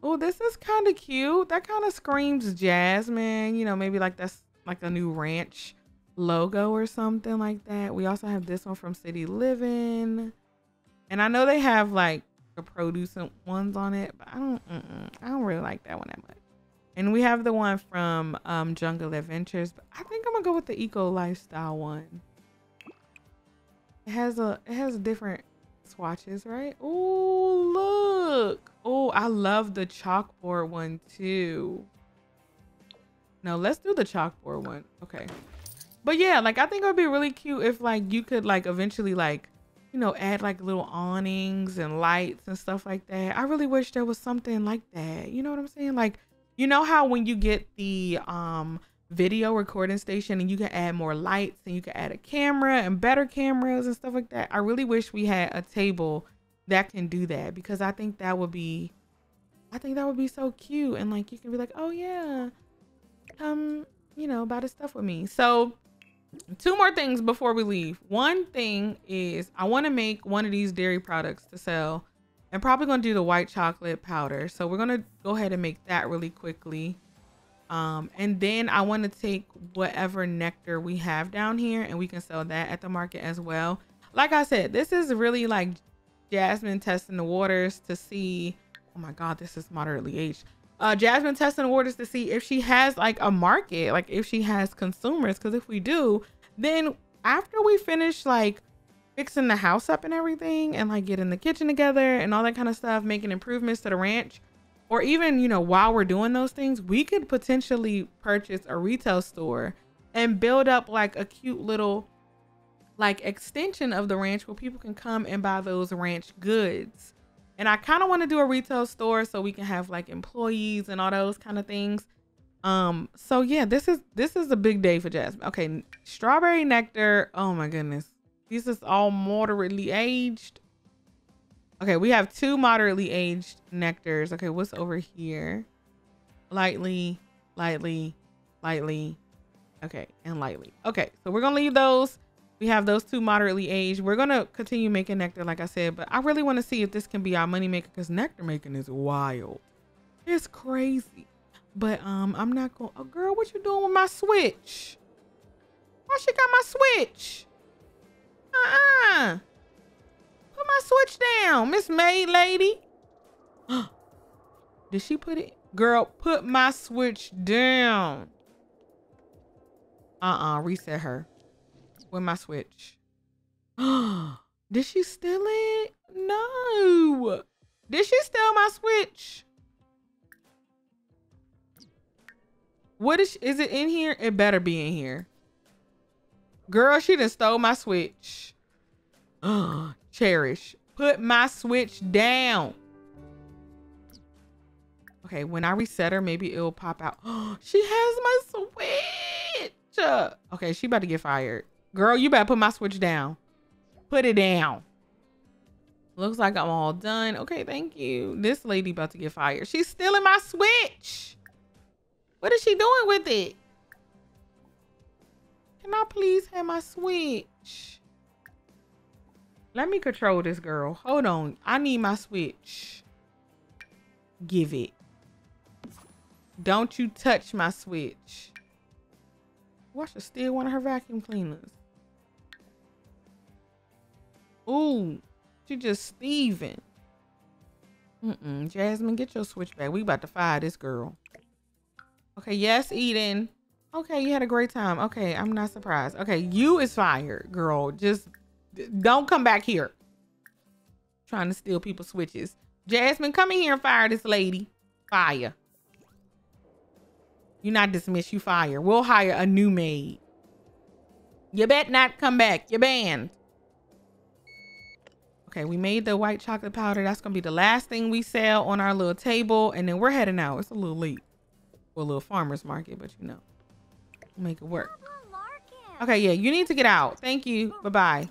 Oh, this is kind of cute. That kind of screams Jasmine. You know, maybe like that's like a new ranch logo or something like that. We also have this one from City Living. And I know they have like the produce ones on it, but I don't mm -mm, I don't really like that one that much. And we have the one from um, Jungle Adventures, but I think I'm gonna go with the eco lifestyle one. It has a it has a different swatches, right? Oh, look. Oh, I love the chalkboard one too. No, let's do the chalkboard one. Okay. But yeah, like I think it would be really cute if like you could like eventually like, you know, add like little awnings and lights and stuff like that. I really wish there was something like that. You know what I'm saying? Like, you know how when you get the um video recording station and you can add more lights and you can add a camera and better cameras and stuff like that. I really wish we had a table that can do that because I think that would be I think that would be so cute and like you can be like, "Oh yeah. Um, you know, buy this stuff with me." So, two more things before we leave. One thing is I want to make one of these dairy products to sell. I'm probably going to do the white chocolate powder. So, we're going to go ahead and make that really quickly. Um, and then I want to take whatever nectar we have down here and we can sell that at the market as well. Like I said, this is really like Jasmine testing the waters to see. Oh my God, this is moderately aged. Uh, Jasmine testing the waters to see if she has like a market, like if she has consumers. Because if we do, then after we finish like fixing the house up and everything and like getting the kitchen together and all that kind of stuff, making improvements to the ranch, or even, you know, while we're doing those things, we could potentially purchase a retail store and build up like a cute little like extension of the ranch where people can come and buy those ranch goods. And I kind of want to do a retail store so we can have like employees and all those kind of things. Um, so yeah, this is this is a big day for Jasmine. Okay, strawberry nectar. Oh my goodness. This is all moderately aged. Okay, we have two moderately aged nectars. Okay, what's over here? Lightly, lightly, lightly. Okay, and lightly. Okay, so we're gonna leave those. We have those two moderately aged. We're gonna continue making nectar, like I said, but I really want to see if this can be our money maker because nectar making is wild. It's crazy. But um, I'm not gonna. Oh, girl, what you doing with my switch? Why she got my switch? Uh-uh. Put my switch down, Miss Maid Lady. Did she put it? Girl, put my switch down. Uh-uh, reset her. With my switch. Did she steal it? No. Did she steal my switch? What is, is it in here? It better be in here. Girl, she done stole my switch. Cherish. Put my switch down. Okay, when I reset her, maybe it'll pop out. she has my switch. Okay, she about to get fired. Girl, you better put my switch down. Put it down. Looks like I'm all done. Okay, thank you. This lady about to get fired. She's stealing my switch. What is she doing with it? Can I please have my switch? Let me control this girl. Hold on. I need my switch. Give it. Don't you touch my switch. Watch her steal one of her vacuum cleaners. Ooh, she just Steven. Mm-mm. Jasmine, get your switch back. We about to fire this girl. Okay, yes, Eden. Okay, you had a great time. Okay, I'm not surprised. Okay, you is fired, girl. Just don't come back here. Trying to steal people's switches. Jasmine, come in here and fire this lady. Fire. You're not dismissed. You fire. We'll hire a new maid. You bet not come back. You're banned. Okay, we made the white chocolate powder. That's going to be the last thing we sell on our little table. And then we're heading out. It's a little late. For a little farmer's market, but you know. Make it work. Okay, yeah, you need to get out. Thank you. Bye-bye.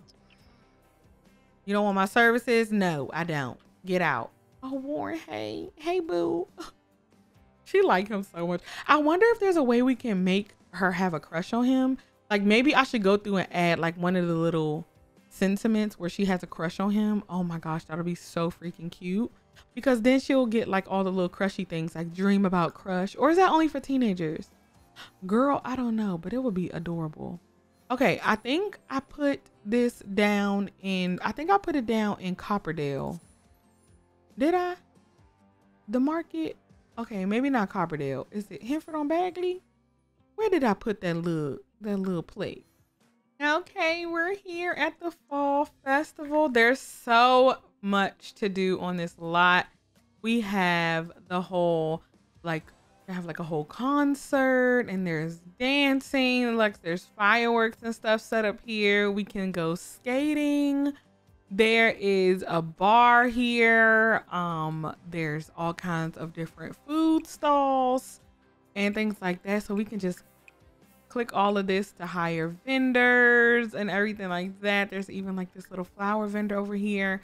You don't want my services? No, I don't. Get out. Oh, Warren, hey. Hey, boo. she like him so much. I wonder if there's a way we can make her have a crush on him. Like maybe I should go through and add like one of the little sentiments where she has a crush on him. Oh my gosh, that'll be so freaking cute. Because then she'll get like all the little crushy things like dream about crush. Or is that only for teenagers? Girl, I don't know, but it would be adorable. Okay, I think I put this down in, I think I put it down in Copperdale. Did I? The market? Okay, maybe not Copperdale. Is it Henford on Bagley? Where did I put that little, that little plate? Okay, we're here at the Fall Festival. There's so much to do on this lot. We have the whole like have like a whole concert and there's dancing like there's fireworks and stuff set up here. We can go skating. There is a bar here. Um there's all kinds of different food stalls and things like that. So we can just click all of this to hire vendors and everything like that. There's even like this little flower vendor over here.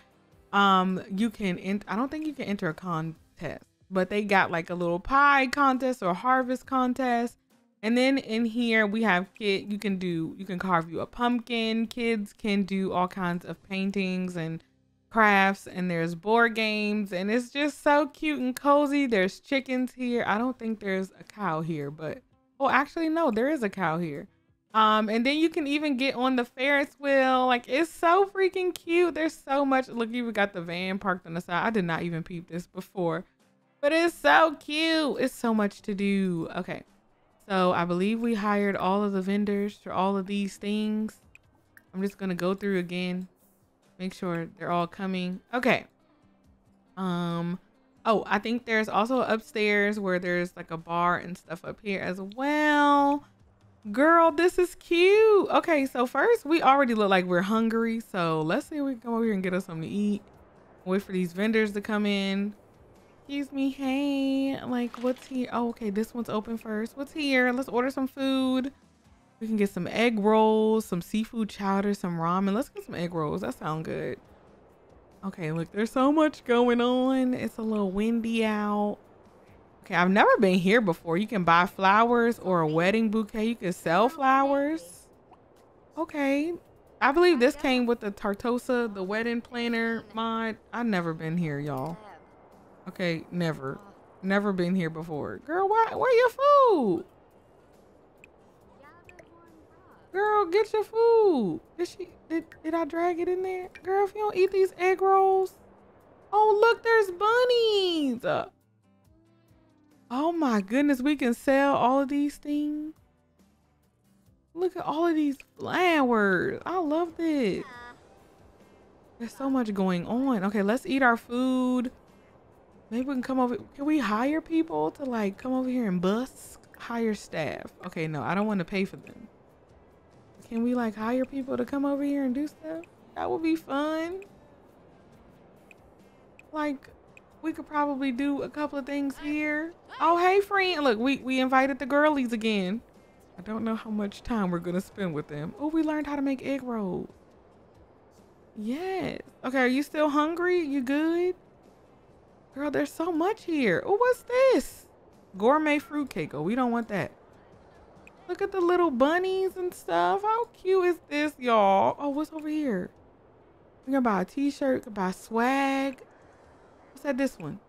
Um you can i don't think you can enter a contest but they got like a little pie contest or harvest contest and then in here we have kid you can do you can carve you a pumpkin kids can do all kinds of paintings and crafts and there's board games and it's just so cute and cozy there's chickens here i don't think there's a cow here but oh actually no there is a cow here um, and then you can even get on the Ferris wheel. Like it's so freaking cute. There's so much. Look, you got the van parked on the side. I did not even peep this before, but it's so cute. It's so much to do. Okay. So I believe we hired all of the vendors for all of these things. I'm just going to go through again. Make sure they're all coming. Okay. Um, oh, I think there's also upstairs where there's like a bar and stuff up here as well. Girl, this is cute. Okay, so first we already look like we're hungry. So let's see if we can come over here and get us something to eat. Wait for these vendors to come in. Excuse me, hey, like what's here? Oh, okay, this one's open first. What's here? Let's order some food. We can get some egg rolls, some seafood chowder, some ramen. Let's get some egg rolls. That sounds good. Okay, look, there's so much going on. It's a little windy out. Okay, I've never been here before. You can buy flowers or a wedding bouquet. You can sell flowers. Okay. I believe this came with the Tartosa, the wedding planner mod. I've never been here, y'all. Okay, never. Never been here before. Girl, why, where your food? Girl, get your food. Did she, did, did I drag it in there? Girl, if you don't eat these egg rolls. Oh, look, there's bunnies. Oh my goodness, we can sell all of these things. Look at all of these flowers. I love this. There's so much going on. Okay, let's eat our food. Maybe we can come over. Can we hire people to like come over here and bus? Hire staff. Okay, no, I don't want to pay for them. Can we like hire people to come over here and do stuff? That would be fun. Like, we could probably do a couple of things here. Oh, hey, friend. Look, we, we invited the girlies again. I don't know how much time we're going to spend with them. Oh, we learned how to make egg rolls. Yes. Okay, are you still hungry? You good? Girl, there's so much here. Oh, what's this? Gourmet fruitcake. Oh, we don't want that. Look at the little bunnies and stuff. How cute is this, y'all? Oh, what's over here? We can buy a t-shirt, can buy swag. What's that this one?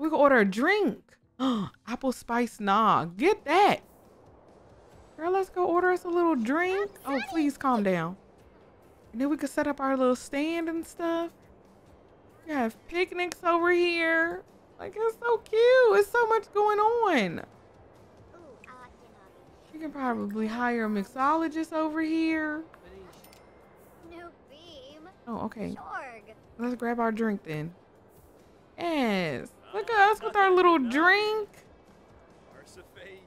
We can order a drink. Apple spice nog. Get that. Girl, let's go order us a little drink. Oh, please calm down. And then we could set up our little stand and stuff. We have picnics over here. Like, it's so cute. It's so much going on. We can probably hire a mixologist over here. Oh, okay. Let's grab our drink then. Yes. Look at us with our little drink.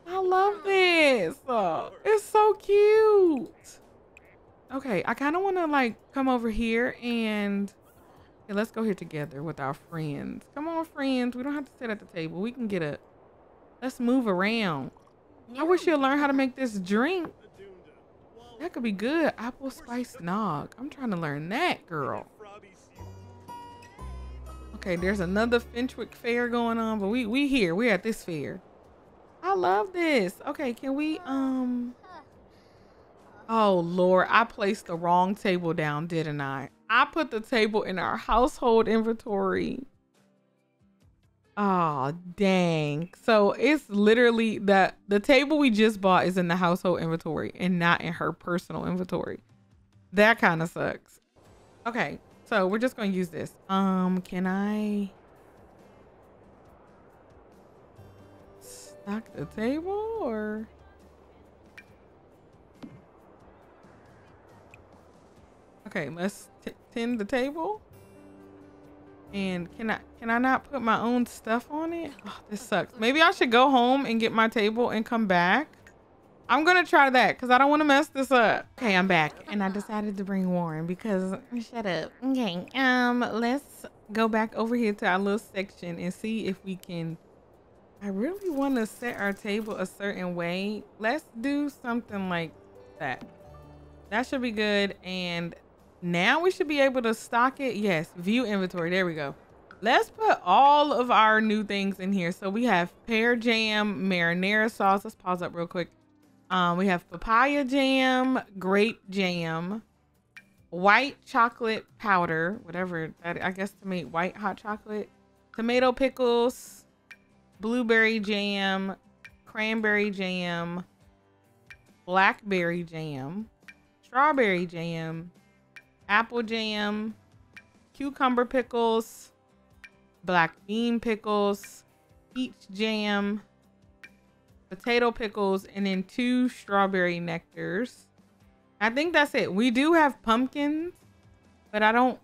I love this. Oh, it's so cute. Okay, I kind of want to like come over here and let's go here together with our friends. Come on, friends. We don't have to sit at the table. We can get up. Let's move around. I wish you'd learn how to make this drink. That could be good. Apple spice nog. I'm trying to learn that, girl. Okay, there's another Finchwick fair going on, but we we here. We're at this fair. I love this. Okay, can we um Oh Lord, I placed the wrong table down, didn't I? I put the table in our household inventory. Oh, dang. So it's literally that the table we just bought is in the household inventory and not in her personal inventory. That kind of sucks. Okay, so we're just going to use this. Um, can I stock the table or? Okay, let's tend the table. And can I can I not put my own stuff on it? Oh, this sucks. Maybe I should go home and get my table and come back. I'm gonna try that because I don't want to mess this up. Okay, I'm back and I decided to bring Warren because shut up. Okay, um, let's go back over here to our little section and see if we can. I really want to set our table a certain way. Let's do something like that. That should be good. And now we should be able to stock it. Yes, view inventory. There we go. Let's put all of our new things in here. So we have pear jam, marinara sauce. Let's pause up real quick. Um, we have papaya jam, grape jam, white chocolate powder, whatever that I guess to make white hot chocolate, tomato pickles, blueberry jam, cranberry jam, blackberry jam, strawberry jam, apple jam, cucumber pickles, black bean pickles, peach jam, potato pickles, and then two strawberry nectars. I think that's it. We do have pumpkins, but I don't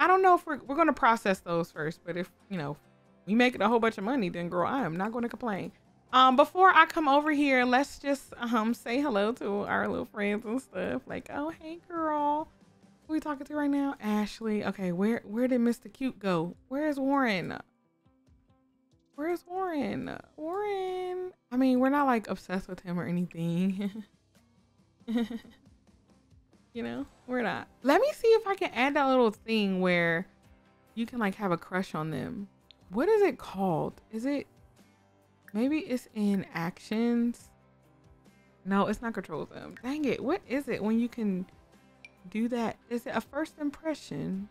I don't know if we're we're gonna process those first. But if you know we make it a whole bunch of money, then girl, I am not gonna complain. Um, before I come over here, let's just um say hello to our little friends and stuff. Like, oh hey girl. Who we talking to right now? Ashley. Okay, where where did Mr. Cute go? Where is Warren? Where's Warren? Warren. I mean, we're not like obsessed with him or anything. you know, we're not. Let me see if I can add that little thing where you can like have a crush on them. What is it called? Is it maybe it's in actions? No, it's not control them. Dang it. What is it when you can do that? Is it a first impression?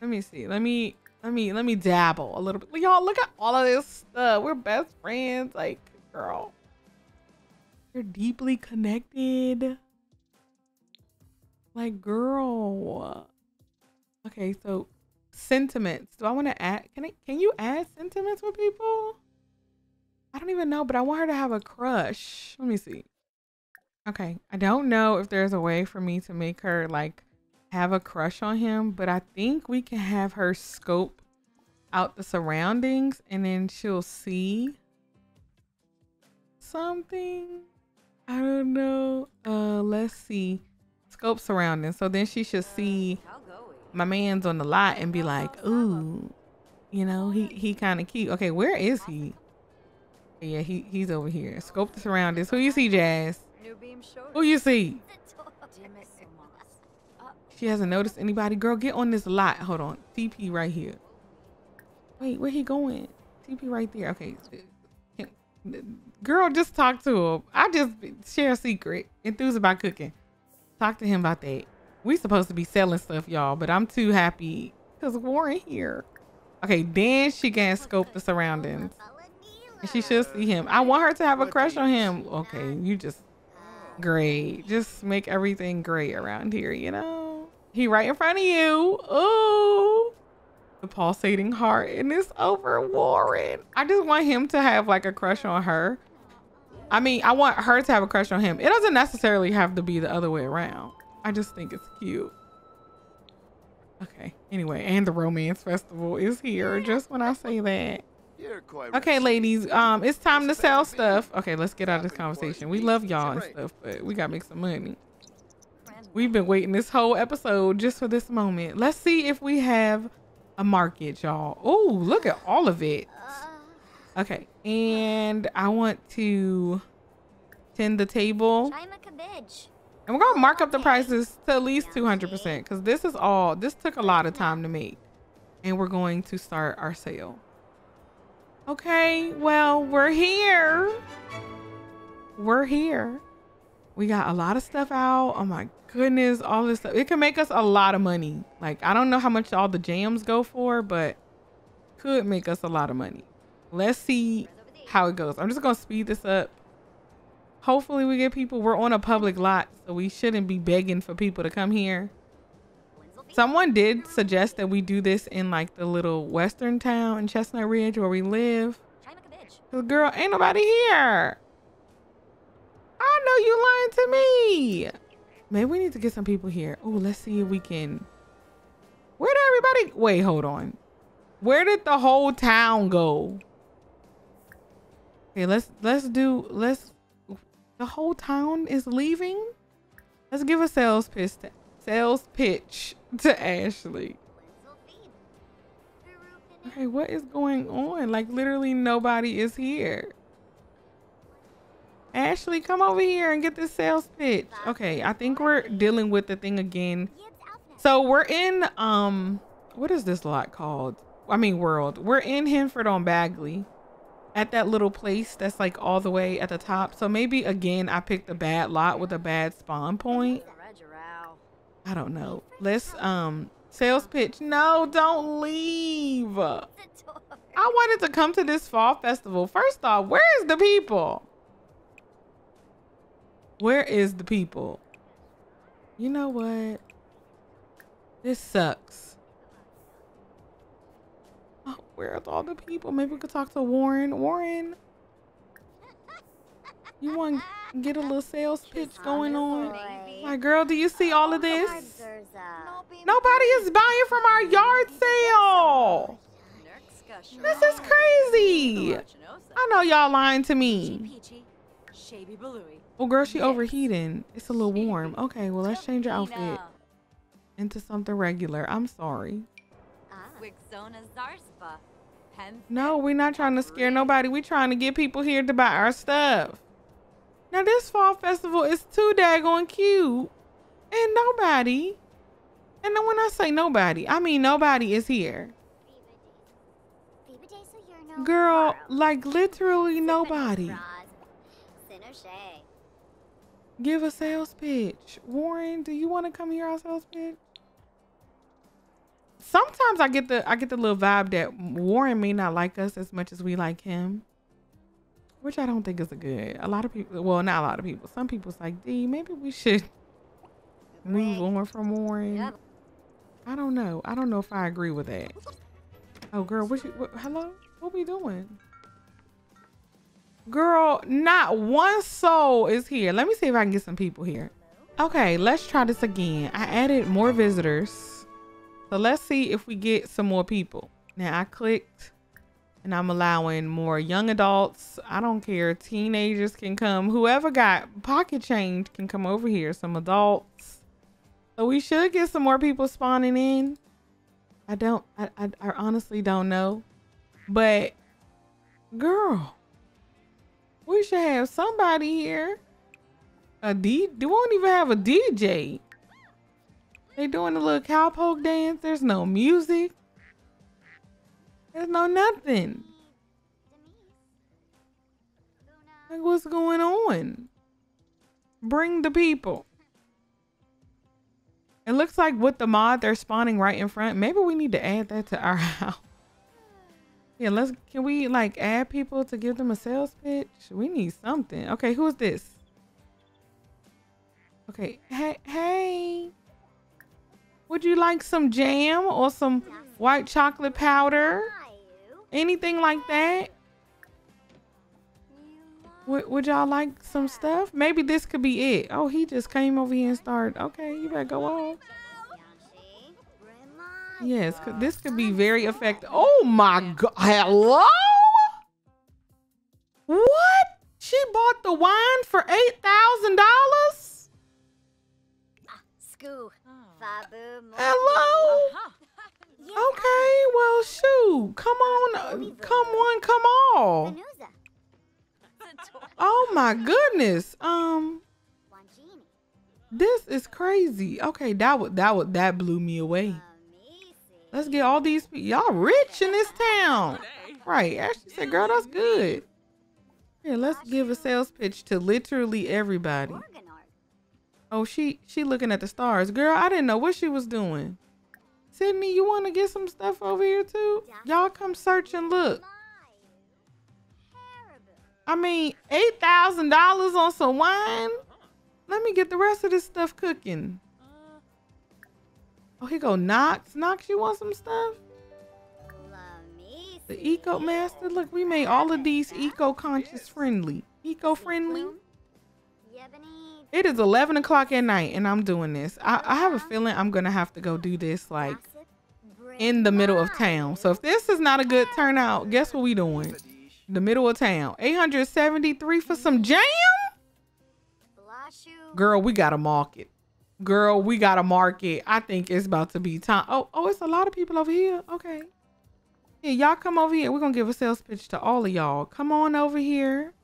Let me see. Let me let me let me dabble a little bit. Y'all look at all of this stuff. We're best friends. Like, girl. You're deeply connected. Like, girl. Okay, so sentiments. Do I want to add can I can you add sentiments with people? I don't even know, but I want her to have a crush. Let me see. Okay, I don't know if there's a way for me to make her like have a crush on him, but I think we can have her scope out the surroundings and then she'll see something. I don't know. Uh let's see. Scope surroundings. So then she should see my man's on the lot and be like, ooh, you know, he he kind of cute. Okay, where is he? Yeah, he he's over here. Scope the surroundings. Who you see, Jazz? Who you see? She hasn't noticed anybody. Girl, get on this lot. Hold on. TP right here. Wait, where he going? TP right there. Okay. Girl, just talk to him. I just share a secret. Enthused about cooking. Talk to him about that. We supposed to be selling stuff, y'all, but I'm too happy because Warren here. Okay, then she can scope the surroundings. And she should see him. I want her to have a crush on him. Okay, you just great. Just make everything great around here, you know? He right in front of you. Oh, the pulsating heart and it's over Warren. I just want him to have like a crush on her. I mean, I want her to have a crush on him. It doesn't necessarily have to be the other way around. I just think it's cute. Okay. Anyway, and the romance festival is here just when I say that. Okay, ladies, um, it's time to sell stuff. Okay, let's get out of this conversation. We love y'all and stuff, but we gotta make some money. We've been waiting this whole episode just for this moment. Let's see if we have a market, y'all. Oh, look at all of it. Okay, and I want to tend the table. And we're gonna mark up the prices to at least 200% because this is all, this took a lot of time to make. And we're going to start our sale. Okay, well, we're here. We're here. We got a lot of stuff out. Oh my goodness, all this stuff. It can make us a lot of money. Like, I don't know how much all the jams go for, but could make us a lot of money. Let's see how it goes. I'm just gonna speed this up. Hopefully we get people. We're on a public lot, so we shouldn't be begging for people to come here. Someone did suggest that we do this in like the little western town in Chestnut Ridge where we live. Cause girl, ain't nobody here. I know you lying to me. Maybe we need to get some people here. Oh, let's see if we can. Where did everybody? Wait, hold on. Where did the whole town go? Okay, let's let's do let's. The whole town is leaving. Let's give a sales pitch. Sales pitch to Ashley. Okay, what is going on? Like literally nobody is here. Ashley, come over here and get this sales pitch. Okay, I think we're dealing with the thing again. So we're in, um, what is this lot called? I mean, world. We're in Henford on Bagley at that little place that's like all the way at the top. So maybe again, I picked a bad lot with a bad spawn point. I don't know. Let's, um, sales pitch. No, don't leave. I wanted to come to this fall festival. First off, where is the people? Where is the people? You know what? This sucks. Oh, are all the people? Maybe we could talk to Warren. Warren, you want to get a little sales pitch going on? My girl, do you see all of this? Nobody is buying from our yard sale. This is crazy. I know y'all lying to me. Oh, girl, she overheating. It's a little warm. Okay, well, let's change your outfit into something regular. I'm sorry. No, we're not trying to scare nobody. We're trying to get people here to buy our stuff. Now, this fall festival is too daggone cute. And nobody. And then when I say nobody, I mean nobody is here. Girl, like literally nobody. Give a sales pitch. Warren, do you want to come hear our sales pitch? Sometimes I get the I get the little vibe that Warren may not like us as much as we like him. Which I don't think is a good. A lot of people, well, not a lot of people. Some people's like, D, maybe we should move on from Warren. I don't know. I don't know if I agree with that. Oh, girl, what you, what, hello? What we doing? Girl, not one soul is here. Let me see if I can get some people here. Okay, let's try this again. I added more visitors. So let's see if we get some more people. Now I clicked and I'm allowing more young adults. I don't care. Teenagers can come. Whoever got pocket change can come over here. Some adults. So we should get some more people spawning in. I don't, I, I, I honestly don't know. But girl, we should have somebody here. A D. They won't even have a DJ. They doing a little cowpoke dance. There's no music. There's no nothing. Like what's going on? Bring the people. It looks like with the mod, they're spawning right in front. Maybe we need to add that to our house. Yeah, let's, can we like add people to give them a sales pitch? We need something. Okay, who's this? Okay, hey, hey. Would you like some jam or some white chocolate powder? Anything like that? Would, would y'all like some stuff? Maybe this could be it. Oh, he just came over here and started. Okay, you better go on. Yes, this could be very effective. Oh my god. Hello? What? She bought the wine for $8,000? Hello? Okay, well, shoot. Come on. Come on, come on. Oh my goodness. Um This is crazy. Okay, that would that would that blew me away. Let's get all these. Y'all rich in this town. Right. Ashley said, girl, that's good. Here, let's give a sales pitch to literally everybody. Oh, she she looking at the stars. Girl, I didn't know what she was doing. Sydney, you want to get some stuff over here too? Y'all come search and look. I mean, $8,000 on some wine? Let me get the rest of this stuff cooking. Oh, here go Knox. Knox, you want some stuff? The Eco Master. Look, we made all of these eco-conscious friendly. Eco-friendly. It is 11 o'clock at night and I'm doing this. I, I have a feeling I'm going to have to go do this like in the middle of town. So if this is not a good turnout, guess what we doing? The middle of town. 873 for some jam? Girl, we got to market. Girl, we got to market. I think it's about to be time. Oh, oh, it's a lot of people over here. Okay. Yeah, y'all come over here. We're going to give a sales pitch to all of y'all. Come on over here.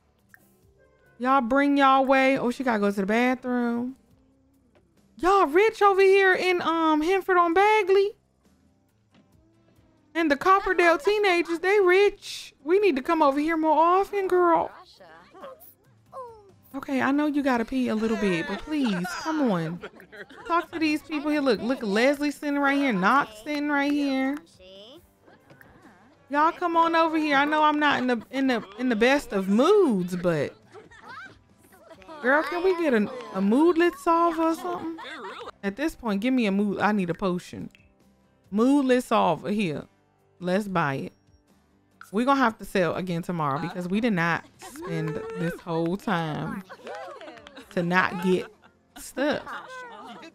Y'all bring y'all way. Oh, she gotta go to the bathroom. Y'all rich over here in um Henford on Bagley. And the Copperdale teenagers, they rich. We need to come over here more often, girl. Okay, I know you gotta pee a little bit, but please, come on. Talk to these people here. Look, look, Leslie sitting right here, Knox sitting right here. Y'all come on over here. I know I'm not in the in the in the best of moods, but Girl, can we get a, a moodlet solver or something? At this point, give me a mood. I need a potion. Moodlet solver here. Let's buy it. We're going to have to sell again tomorrow because we did not spend this whole time to not get stuff.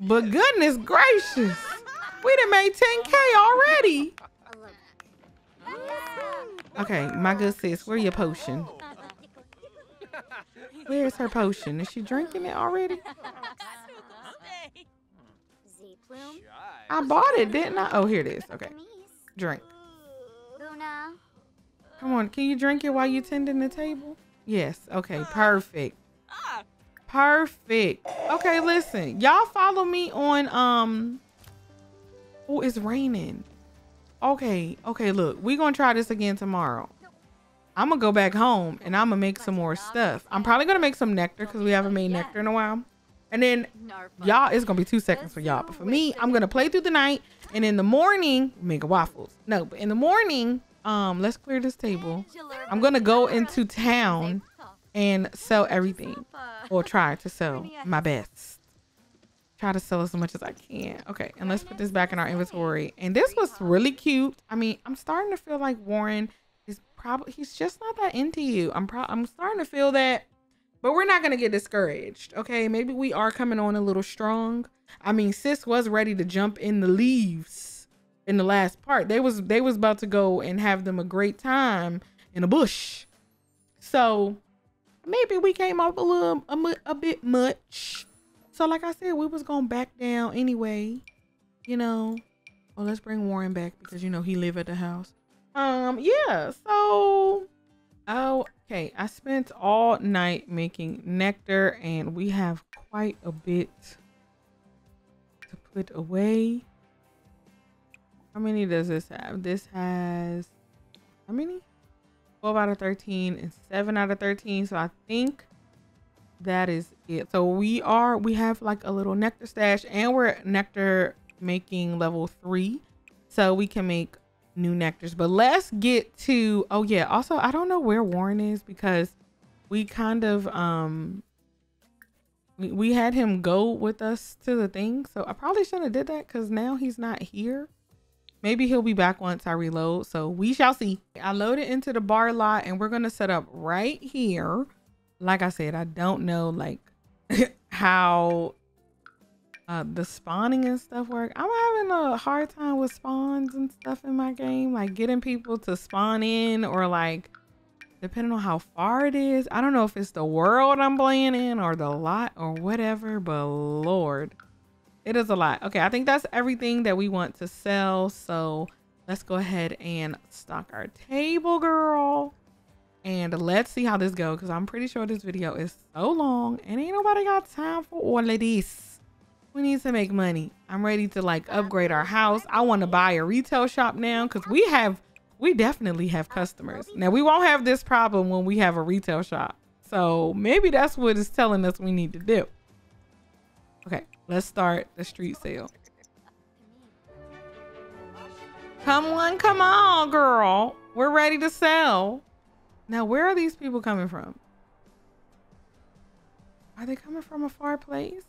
But goodness gracious, we done made 10K already. Okay, my good sis, where your potion? Where's her potion? Is she drinking it already? I bought it, didn't I? Oh, here it is. Okay. Drink. Come on, can you drink it while you're tending the table? Yes. Okay, perfect. Perfect. Okay, listen. Y'all follow me on um Oh, it's raining. Okay, okay, look. We're gonna try this again tomorrow. I'm gonna go back home and I'm gonna make some more stuff. I'm probably gonna make some nectar because we haven't made nectar in a while. And then y'all, it's gonna be two seconds for y'all. But for me, I'm gonna play through the night and in the morning make a waffles. No, but in the morning, um, let's clear this table. I'm gonna go into town and sell everything or try to sell my best. Try to sell as much as I can. Okay, and let's put this back in our inventory. And this was really cute. I mean, I'm starting to feel like Warren probably he's just not that into you. I'm pro I'm starting to feel that, but we're not gonna get discouraged. Okay, maybe we are coming on a little strong. I mean, sis was ready to jump in the leaves in the last part. They was they was about to go and have them a great time in a bush. So maybe we came off a little a, a bit much. So like I said, we was gonna back down anyway. You know. Well, let's bring Warren back because you know he live at the house. Um, yeah, so okay. I spent all night making nectar and we have quite a bit to put away. How many does this have? This has how many? 12 out of 13 and 7 out of 13. So I think that is it. So we are, we have like a little nectar stash and we're nectar making level three. So we can make new nectars. But let's get to oh yeah, also I don't know where Warren is because we kind of um we, we had him go with us to the thing. So I probably shouldn't have did that because now he's not here. Maybe he'll be back once I reload. So we shall see. I loaded into the bar lot and we're gonna set up right here. Like I said, I don't know like how uh, the spawning and stuff work. I'm having a hard time with spawns and stuff in my game, like getting people to spawn in or like depending on how far it is. I don't know if it's the world I'm playing in or the lot or whatever, but Lord, it is a lot. Okay, I think that's everything that we want to sell. So let's go ahead and stock our table, girl. And let's see how this goes because I'm pretty sure this video is so long and ain't nobody got time for all of this. We need to make money. I'm ready to like upgrade our house. I want to buy a retail shop now because we have, we definitely have customers. Now we won't have this problem when we have a retail shop. So maybe that's what it's telling us we need to do. Okay, let's start the street sale. Come on, come on, girl. We're ready to sell. Now, where are these people coming from? Are they coming from a far place?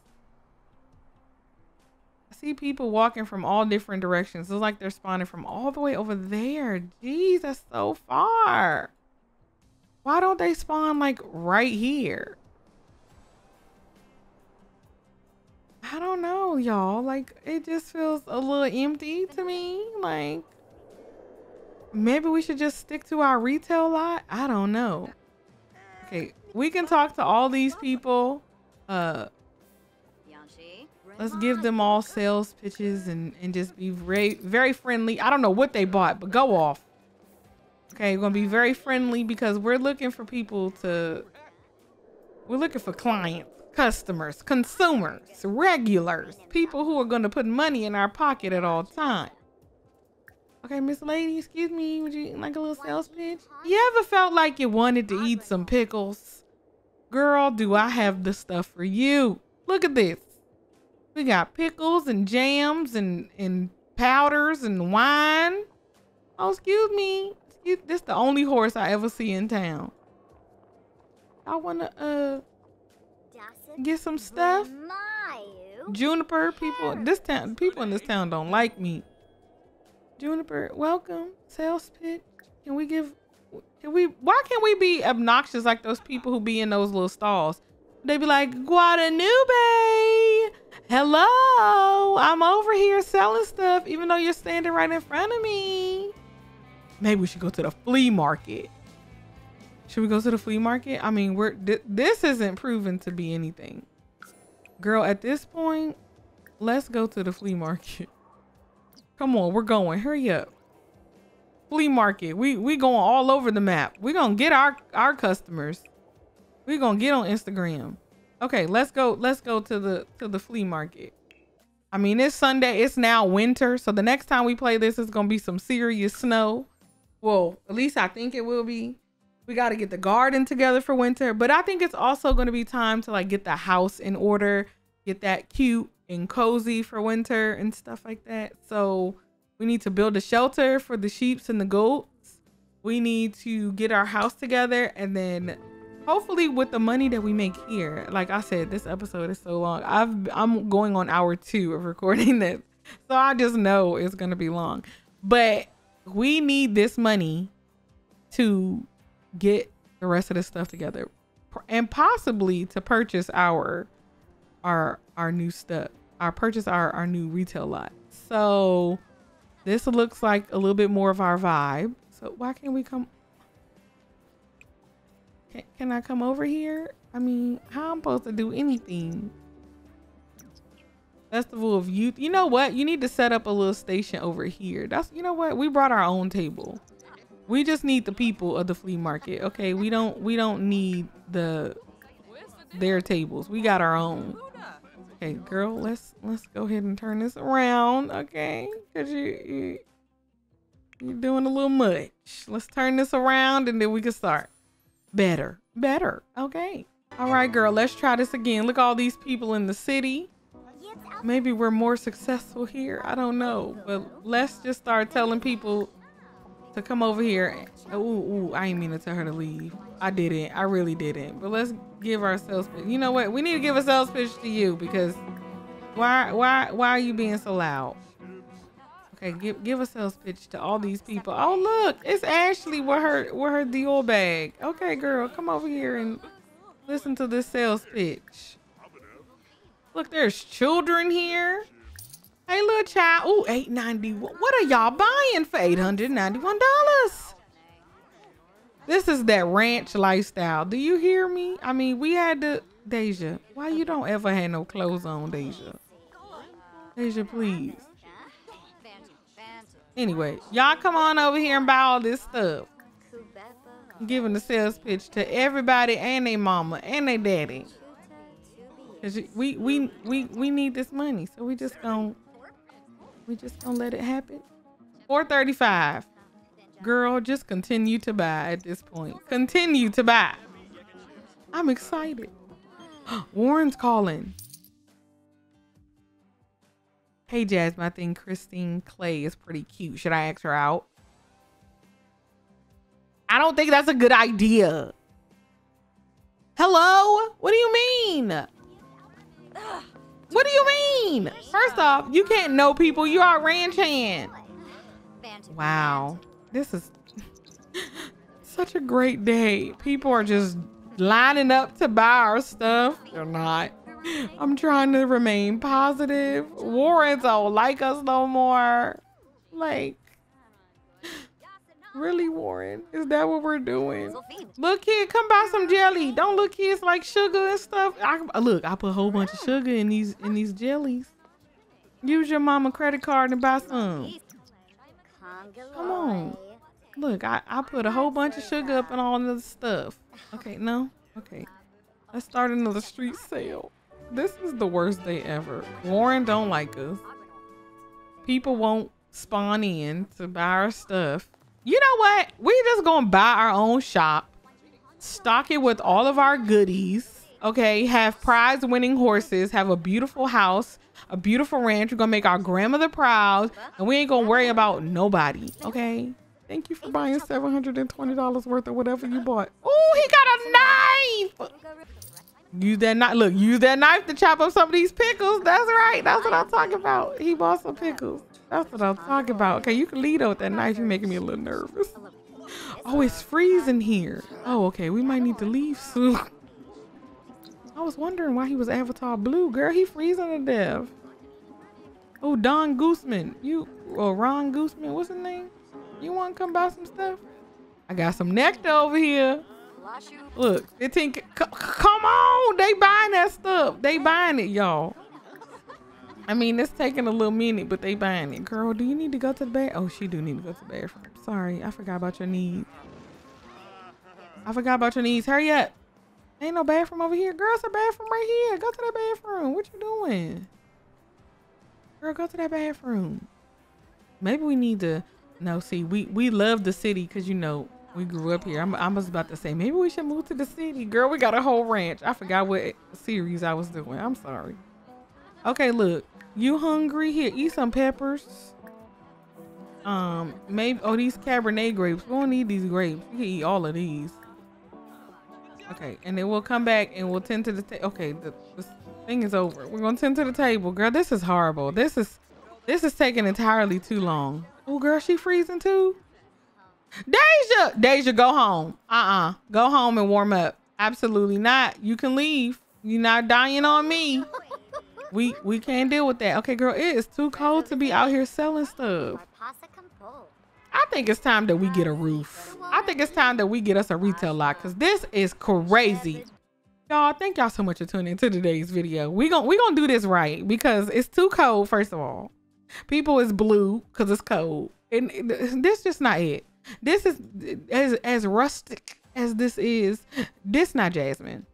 I see people walking from all different directions. It's like they're spawning from all the way over there. Jeez, that's so far. Why don't they spawn like right here? I don't know, y'all. Like, it just feels a little empty to me. Like, maybe we should just stick to our retail lot. I don't know. Okay, we can talk to all these people. Uh, let's give them all sales pitches and, and just be very, very friendly. I don't know what they bought, but go off. Okay, we're going to be very friendly because we're looking for people to, we're looking for clients customers, consumers, regulars, people who are going to put money in our pocket at all times. Okay, Miss Lady, excuse me, would you like a little sales pitch? You ever felt like you wanted to eat some pickles? Girl, do I have the stuff for you. Look at this. We got pickles and jams and, and powders and wine. Oh, excuse me. Excuse, this the only horse I ever see in town. I want to, uh, get some stuff. Juniper people, this town, people in this town don't like me. Juniper, welcome. Sales pitch. Can we give? Can we? Why can't we be obnoxious like those people who be in those little stalls? They be like Guadalupe. Hello, I'm over here selling stuff, even though you're standing right in front of me. Maybe we should go to the flea market. Should we go to the flea market? I mean, we're th this isn't proven to be anything. Girl, at this point, let's go to the flea market. Come on, we're going. Hurry up. Flea market. We we going all over the map. We're gonna get our our customers. We're gonna get on Instagram. Okay, let's go. Let's go to the to the flea market. I mean, it's Sunday. It's now winter, so the next time we play this, is gonna be some serious snow. Well, at least I think it will be we got to get the garden together for winter but i think it's also going to be time to like get the house in order get that cute and cozy for winter and stuff like that so we need to build a shelter for the sheeps and the goats we need to get our house together and then hopefully with the money that we make here like i said this episode is so long. I've i'm going on hour two of recording this so i just know it's going to be long. But we need this money to get the rest of this stuff together and possibly to purchase our our our new stuff our purchase our our new retail lot. So this looks like a little bit more of our vibe. So why can't we come can, i come over here i mean how i'm supposed to do anything festival of youth you know what you need to set up a little station over here that's you know what we brought our own table we just need the people of the flea market, okay? We don't we don't need the their tables. We got our own. Okay, girl, let's let's go ahead and turn this around, okay? Cause you, you you're doing a little much. Let's turn this around and then we can start. Better, better. Okay. All right, girl. Let's try this again. Look, all these people in the city. Maybe we're more successful here. I don't know, but let's just start telling people to come over here. Ooh, ooh, I ain't mean to tell her to leave. I didn't. I really didn't. But let's give ourselves. You know what? We need to give a sales pitch to you because why, why, why are you being so loud? Okay, give give a sales pitch to all these people. Oh look, it's Ashley with her with her Dior bag. Okay, girl, come over here and listen to this sales pitch. Look, there's children here. Hey, little child. Ooh, eight ninety. What are y'all buying for eight hundred ninety one dollars? This is that ranch lifestyle. Do you hear me? I mean, we had to. Deja, why you don't ever have no clothes on, Deja? Deja, please. Anyway, y'all come on over here and buy all this stuff. Giving the sales pitch to everybody and their mama and their daddy. Cause we we we we need this money, so we just gonna we just gonna let it happen. 435. Girl, just continue to buy at this point. Continue to buy. I'm excited. Warren's calling. Hey Jasmine, I think Christine Clay is pretty cute. Should I ask her out? I don't think that's a good idea. Hello? What do you mean? What do you mean? First off, you can't know people. You are ranch hand. Wow. This is such a great day. People are just lining up to buy our stuff. They're not. I'm trying to remain positive. Warrens don't like us no more. Like, Really, Warren? Is that what we're doing? Look, kid, come buy some jelly. Don't look kids like sugar and stuff. I, look, I put a whole bunch of sugar in these in these jellies. Use your mama credit card and buy some. Come on. Look, I, I put a whole bunch of sugar up and all this stuff. Okay, no? Okay. Let's start another street sale. This is the worst day ever. Warren don't like us. People won't spawn in to buy our stuff you know what? We just gonna buy our own shop, stock it with all of our goodies. Okay, have prize winning horses, have a beautiful house, a beautiful ranch. We're gonna make our grandmother proud, and we ain't gonna worry about nobody. Okay. Thank you for buying seven hundred and twenty dollars worth of whatever you bought. Oh, he got a knife. Use that knife. Look, use that knife to chop up some of these pickles. That's right. That's what I'm talking about. He bought some pickles. That's what I'm talking about. Okay, you can lead with that knife. You're making me a little nervous. Oh, it's freezing here. Oh, okay. We might need to leave soon. I was wondering why he was Avatar Blue. Girl, he freezing to death. Oh, Don Gooseman. You, or Ron Gooseman. What's his name? You want to come buy some stuff? I got some nectar over here. Look, 15. Come on. They buying that stuff. They buying it, y'all. I mean, it's taking a little minute, but they buying it. Girl, do you need to go to the bed? Oh, she do need to go to the bathroom. Sorry, I forgot about your needs. I forgot about your needs. Hurry up. Ain't no bathroom over here. Girl, it's a bathroom right here. Go to that bathroom. What you doing? Girl, go to that bathroom. Maybe we need to... No, see, we, we love the city because, you know, we grew up here. I'm, I was about to say, maybe we should move to the city. Girl, we got a whole ranch. I forgot what series I was doing. I'm sorry. Okay, look. You hungry? Here, eat some peppers. Um, maybe oh these Cabernet grapes. We don't need these grapes. You can eat all of these. Okay, and then we'll come back and we'll tend to the table. Okay, the, this thing is over. We're gonna tend to the table, girl. This is horrible. This is this is taking entirely too long. Oh, girl, she freezing too. Deja, Deja, go home. Uh-uh, go home and warm up. Absolutely not. You can leave. You're not dying on me we we can't deal with that. Okay, girl, it is too cold to be out here selling stuff. I think it's time that we get a roof. I think it's time that we get us a retail lot because this is crazy. Y'all, thank y'all so much for tuning into today's video. We gon' we gonna do this right because it's too cold. First of all, people is blue because it's cold, and this just not it. This is as as rustic as this is. This not Jasmine.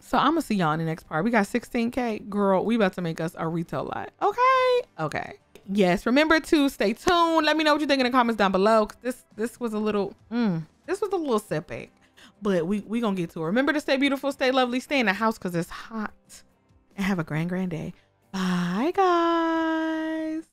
So I'm gonna see y'all in the next part. We got 16K. Girl, we about to make us a retail lot. Okay. Okay. Yes. Remember to stay tuned. Let me know what you think in the comments down below. This this was a little mm, this was a little setback. But we we gonna get to it. Remember to stay beautiful, stay lovely, stay in the house because it's hot. And have a grand grand day. Bye guys.